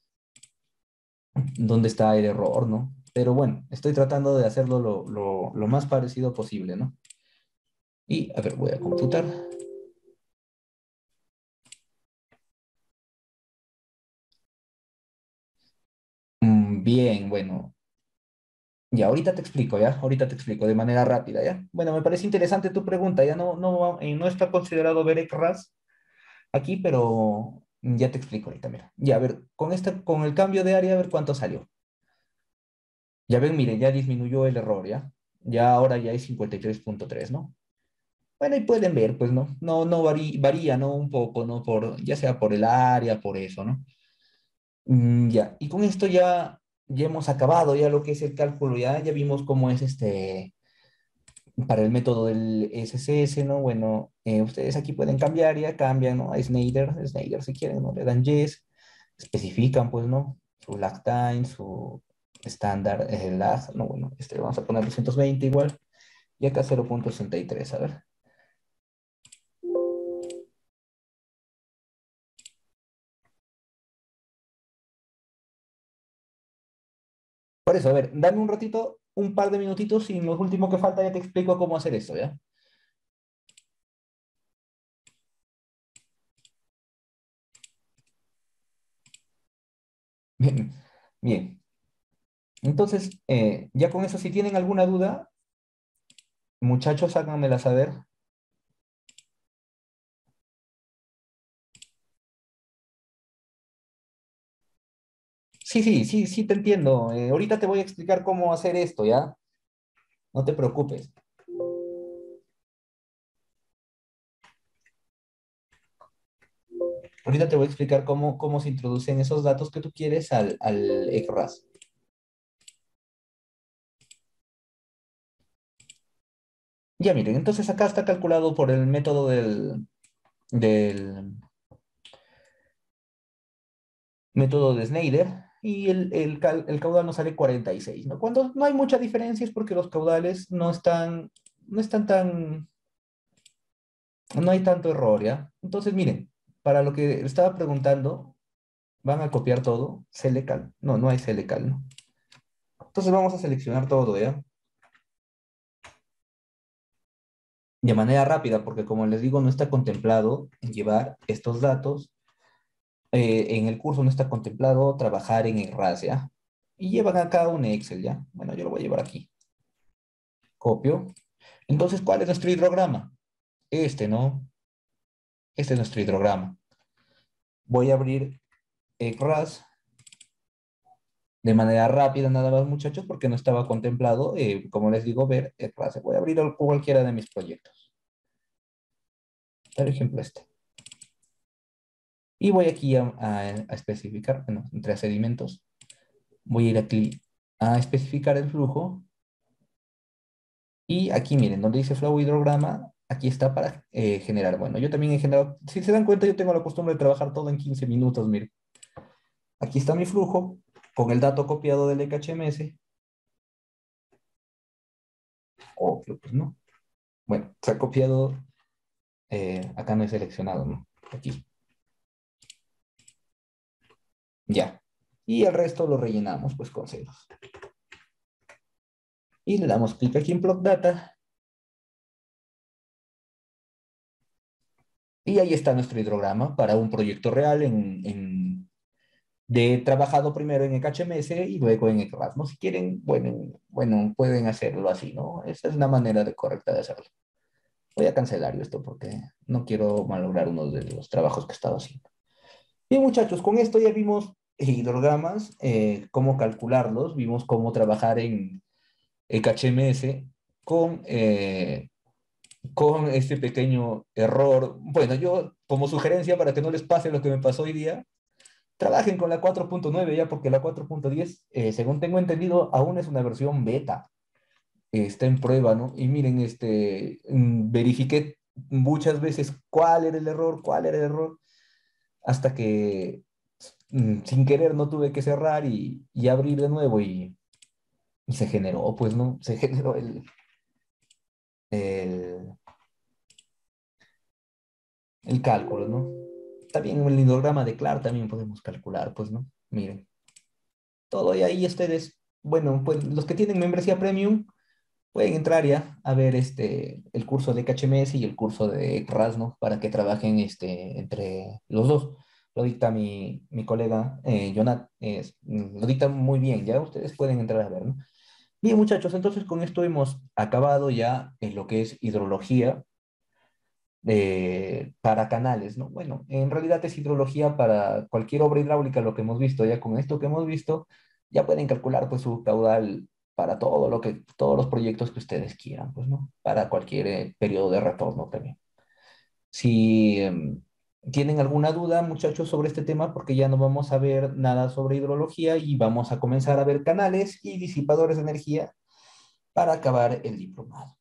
¿Dónde está el error, no? Pero bueno, estoy tratando de hacerlo lo, lo, lo más parecido posible, ¿no? Y, a ver, voy a computar. Mm, bien, bueno. Ya, ahorita te explico, ¿ya? Ahorita te explico de manera rápida, ¿ya? Bueno, me parece interesante tu pregunta, ya no, no, eh, no está considerado ver RAS aquí, pero ya te explico ahorita, mira. Ya, a ver, con, este, con el cambio de área, a ver cuánto salió. Ya ven, mire, ya disminuyó el error, ¿ya? Ya ahora ya hay 53.3, ¿no? Bueno, y pueden ver, pues, ¿no? No, no varía, ¿no? Un poco, ¿no? Por, ya sea por el área, por eso, ¿no? Mm, ya, y con esto ya, ya hemos acabado ya lo que es el cálculo, ya, ya vimos cómo es este, para el método del SCS, ¿no? Bueno, eh, ustedes aquí pueden cambiar, ya cambian, ¿no? A Snyder, Snyder si quieren, ¿no? Le dan yes, especifican, pues, ¿no? Su lag time, su estándar, el lag, no, bueno, este vamos a poner 220 igual, y acá 0.63, a ver. Eso, a ver, dame un ratito, un par de minutitos y en lo último que falta ya te explico cómo hacer esto, ¿ya? Bien, bien. Entonces, eh, ya con eso, si tienen alguna duda, muchachos, háganmela saber. Sí, sí, sí, sí, te entiendo. Eh, ahorita te voy a explicar cómo hacer esto, ¿ya? No te preocupes. Ahorita te voy a explicar cómo, cómo se introducen esos datos que tú quieres al, al ECRAS. Ya miren, entonces acá está calculado por el método del, del método de Snyder y el, el, caudal nos sale 46, ¿no? Cuando no hay mucha diferencia es porque los caudales no están, no están tan, no hay tanto error, ¿ya? Entonces, miren, para lo que estaba preguntando, van a copiar todo, Selecal, no, no hay Selecal, ¿no? Entonces vamos a seleccionar todo, ¿ya? de manera rápida, porque como les digo, no está contemplado llevar estos datos. Eh, en el curso no está contemplado trabajar en RAS, ¿ya? Y llevan acá un Excel, ¿ya? Bueno, yo lo voy a llevar aquí. Copio. Entonces, ¿cuál es nuestro hidrograma? Este, ¿no? Este es nuestro hidrograma. Voy a abrir RAS de manera rápida nada más, muchachos, porque no estaba contemplado, eh, como les digo, ver el clase. Voy a abrir cualquiera de mis proyectos. Por ejemplo, este. Y voy aquí a, especificar, bueno, entre sedimentos, voy a ir aquí a especificar el flujo. Y aquí miren, donde dice flow hidrograma, aquí está para eh, generar. Bueno, yo también he generado, si se dan cuenta, yo tengo la costumbre de trabajar todo en 15 minutos, miren. Aquí está mi flujo, con el dato copiado del EKHMS. Oh, pues no. Bueno, se ha copiado, eh, acá no he seleccionado, ¿no? Aquí. Ya. Y el resto lo rellenamos pues con ceros. Y le damos clic aquí en Plot Data. Y ahí está nuestro hidrograma para un proyecto real en, en de trabajado primero en HMS y luego en ¿no? Si quieren, bueno, bueno, pueden hacerlo así, ¿no? Esa es una manera correcta de hacerlo. Voy a cancelar esto porque no quiero malograr uno de los trabajos que he estado haciendo. Bien, muchachos, con esto ya vimos hidrogramas, eh, cómo calcularlos, vimos cómo trabajar en HMS con, eh, con este pequeño error. Bueno, yo como sugerencia para que no les pase lo que me pasó hoy día, trabajen con la 4.9 ya, porque la 4.10, eh, según tengo entendido, aún es una versión beta. está en prueba, ¿no? Y miren, este, mm, verifiqué muchas veces cuál era el error, cuál era el error, hasta que mm, sin querer no tuve que cerrar y, y abrir de nuevo y, y, se generó, pues, ¿no? Se generó el, el, el cálculo, ¿no? también el hidrograma de Clark también podemos calcular, pues, ¿no? Miren. Todo y ahí ustedes, bueno, pues los que tienen membresía premium pueden entrar ya a ver este, el curso de KHMS y el curso de RAS, ¿no? Para que trabajen este, entre los dos. Lo dicta mi, mi colega eh, Jonat, lo dicta muy bien, ya ustedes pueden entrar a ver, ¿no? Bien, muchachos, entonces con esto hemos acabado ya en lo que es hidrología eh, para canales, ¿no? Bueno, en realidad es hidrología para cualquier obra hidráulica, lo que hemos visto, ya con esto que hemos visto, ya pueden calcular pues su caudal para todo lo que, todos los proyectos que ustedes quieran, pues, ¿no? Para cualquier eh, periodo de retorno también. Si em, tienen alguna duda, muchachos, sobre este tema, porque ya no vamos a ver nada sobre hidrología y vamos a comenzar a ver canales y disipadores de energía para acabar el diplomado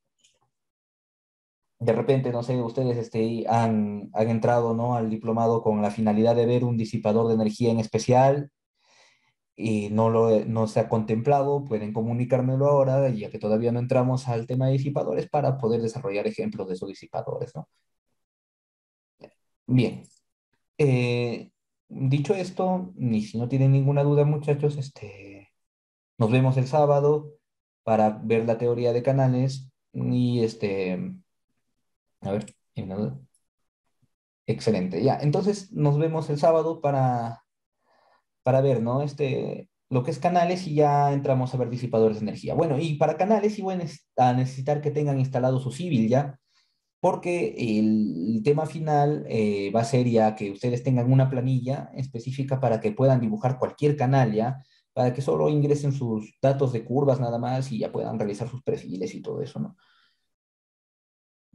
de repente, no sé, ustedes este, han, han entrado ¿no? al diplomado con la finalidad de ver un disipador de energía en especial y no, lo, no se ha contemplado, pueden comunicármelo ahora, ya que todavía no entramos al tema de disipadores, para poder desarrollar ejemplos de esos disipadores, ¿no? Bien. Eh, dicho esto, ni si no tienen ninguna duda, muchachos, este, Nos vemos el sábado para ver la teoría de canales y este, a ver, excelente, ya, entonces nos vemos el sábado para, para ver, ¿no? Este, lo que es canales y ya entramos a ver disipadores de energía. Bueno, y para canales igual a necesitar que tengan instalado su civil ya, porque el, tema final eh, va a ser ya que ustedes tengan una planilla específica para que puedan dibujar cualquier canal ya, para que solo ingresen sus datos de curvas nada más y ya puedan realizar sus perfiles y todo eso, ¿no?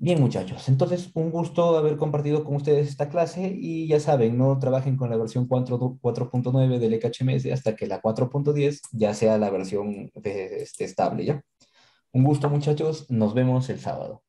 Bien, muchachos, entonces un gusto haber compartido con ustedes esta clase y ya saben, no trabajen con la versión 4.9 del EKHMS hasta que la 4.10 ya sea la versión de, este, estable, ¿ya? Un gusto, muchachos, nos vemos el sábado.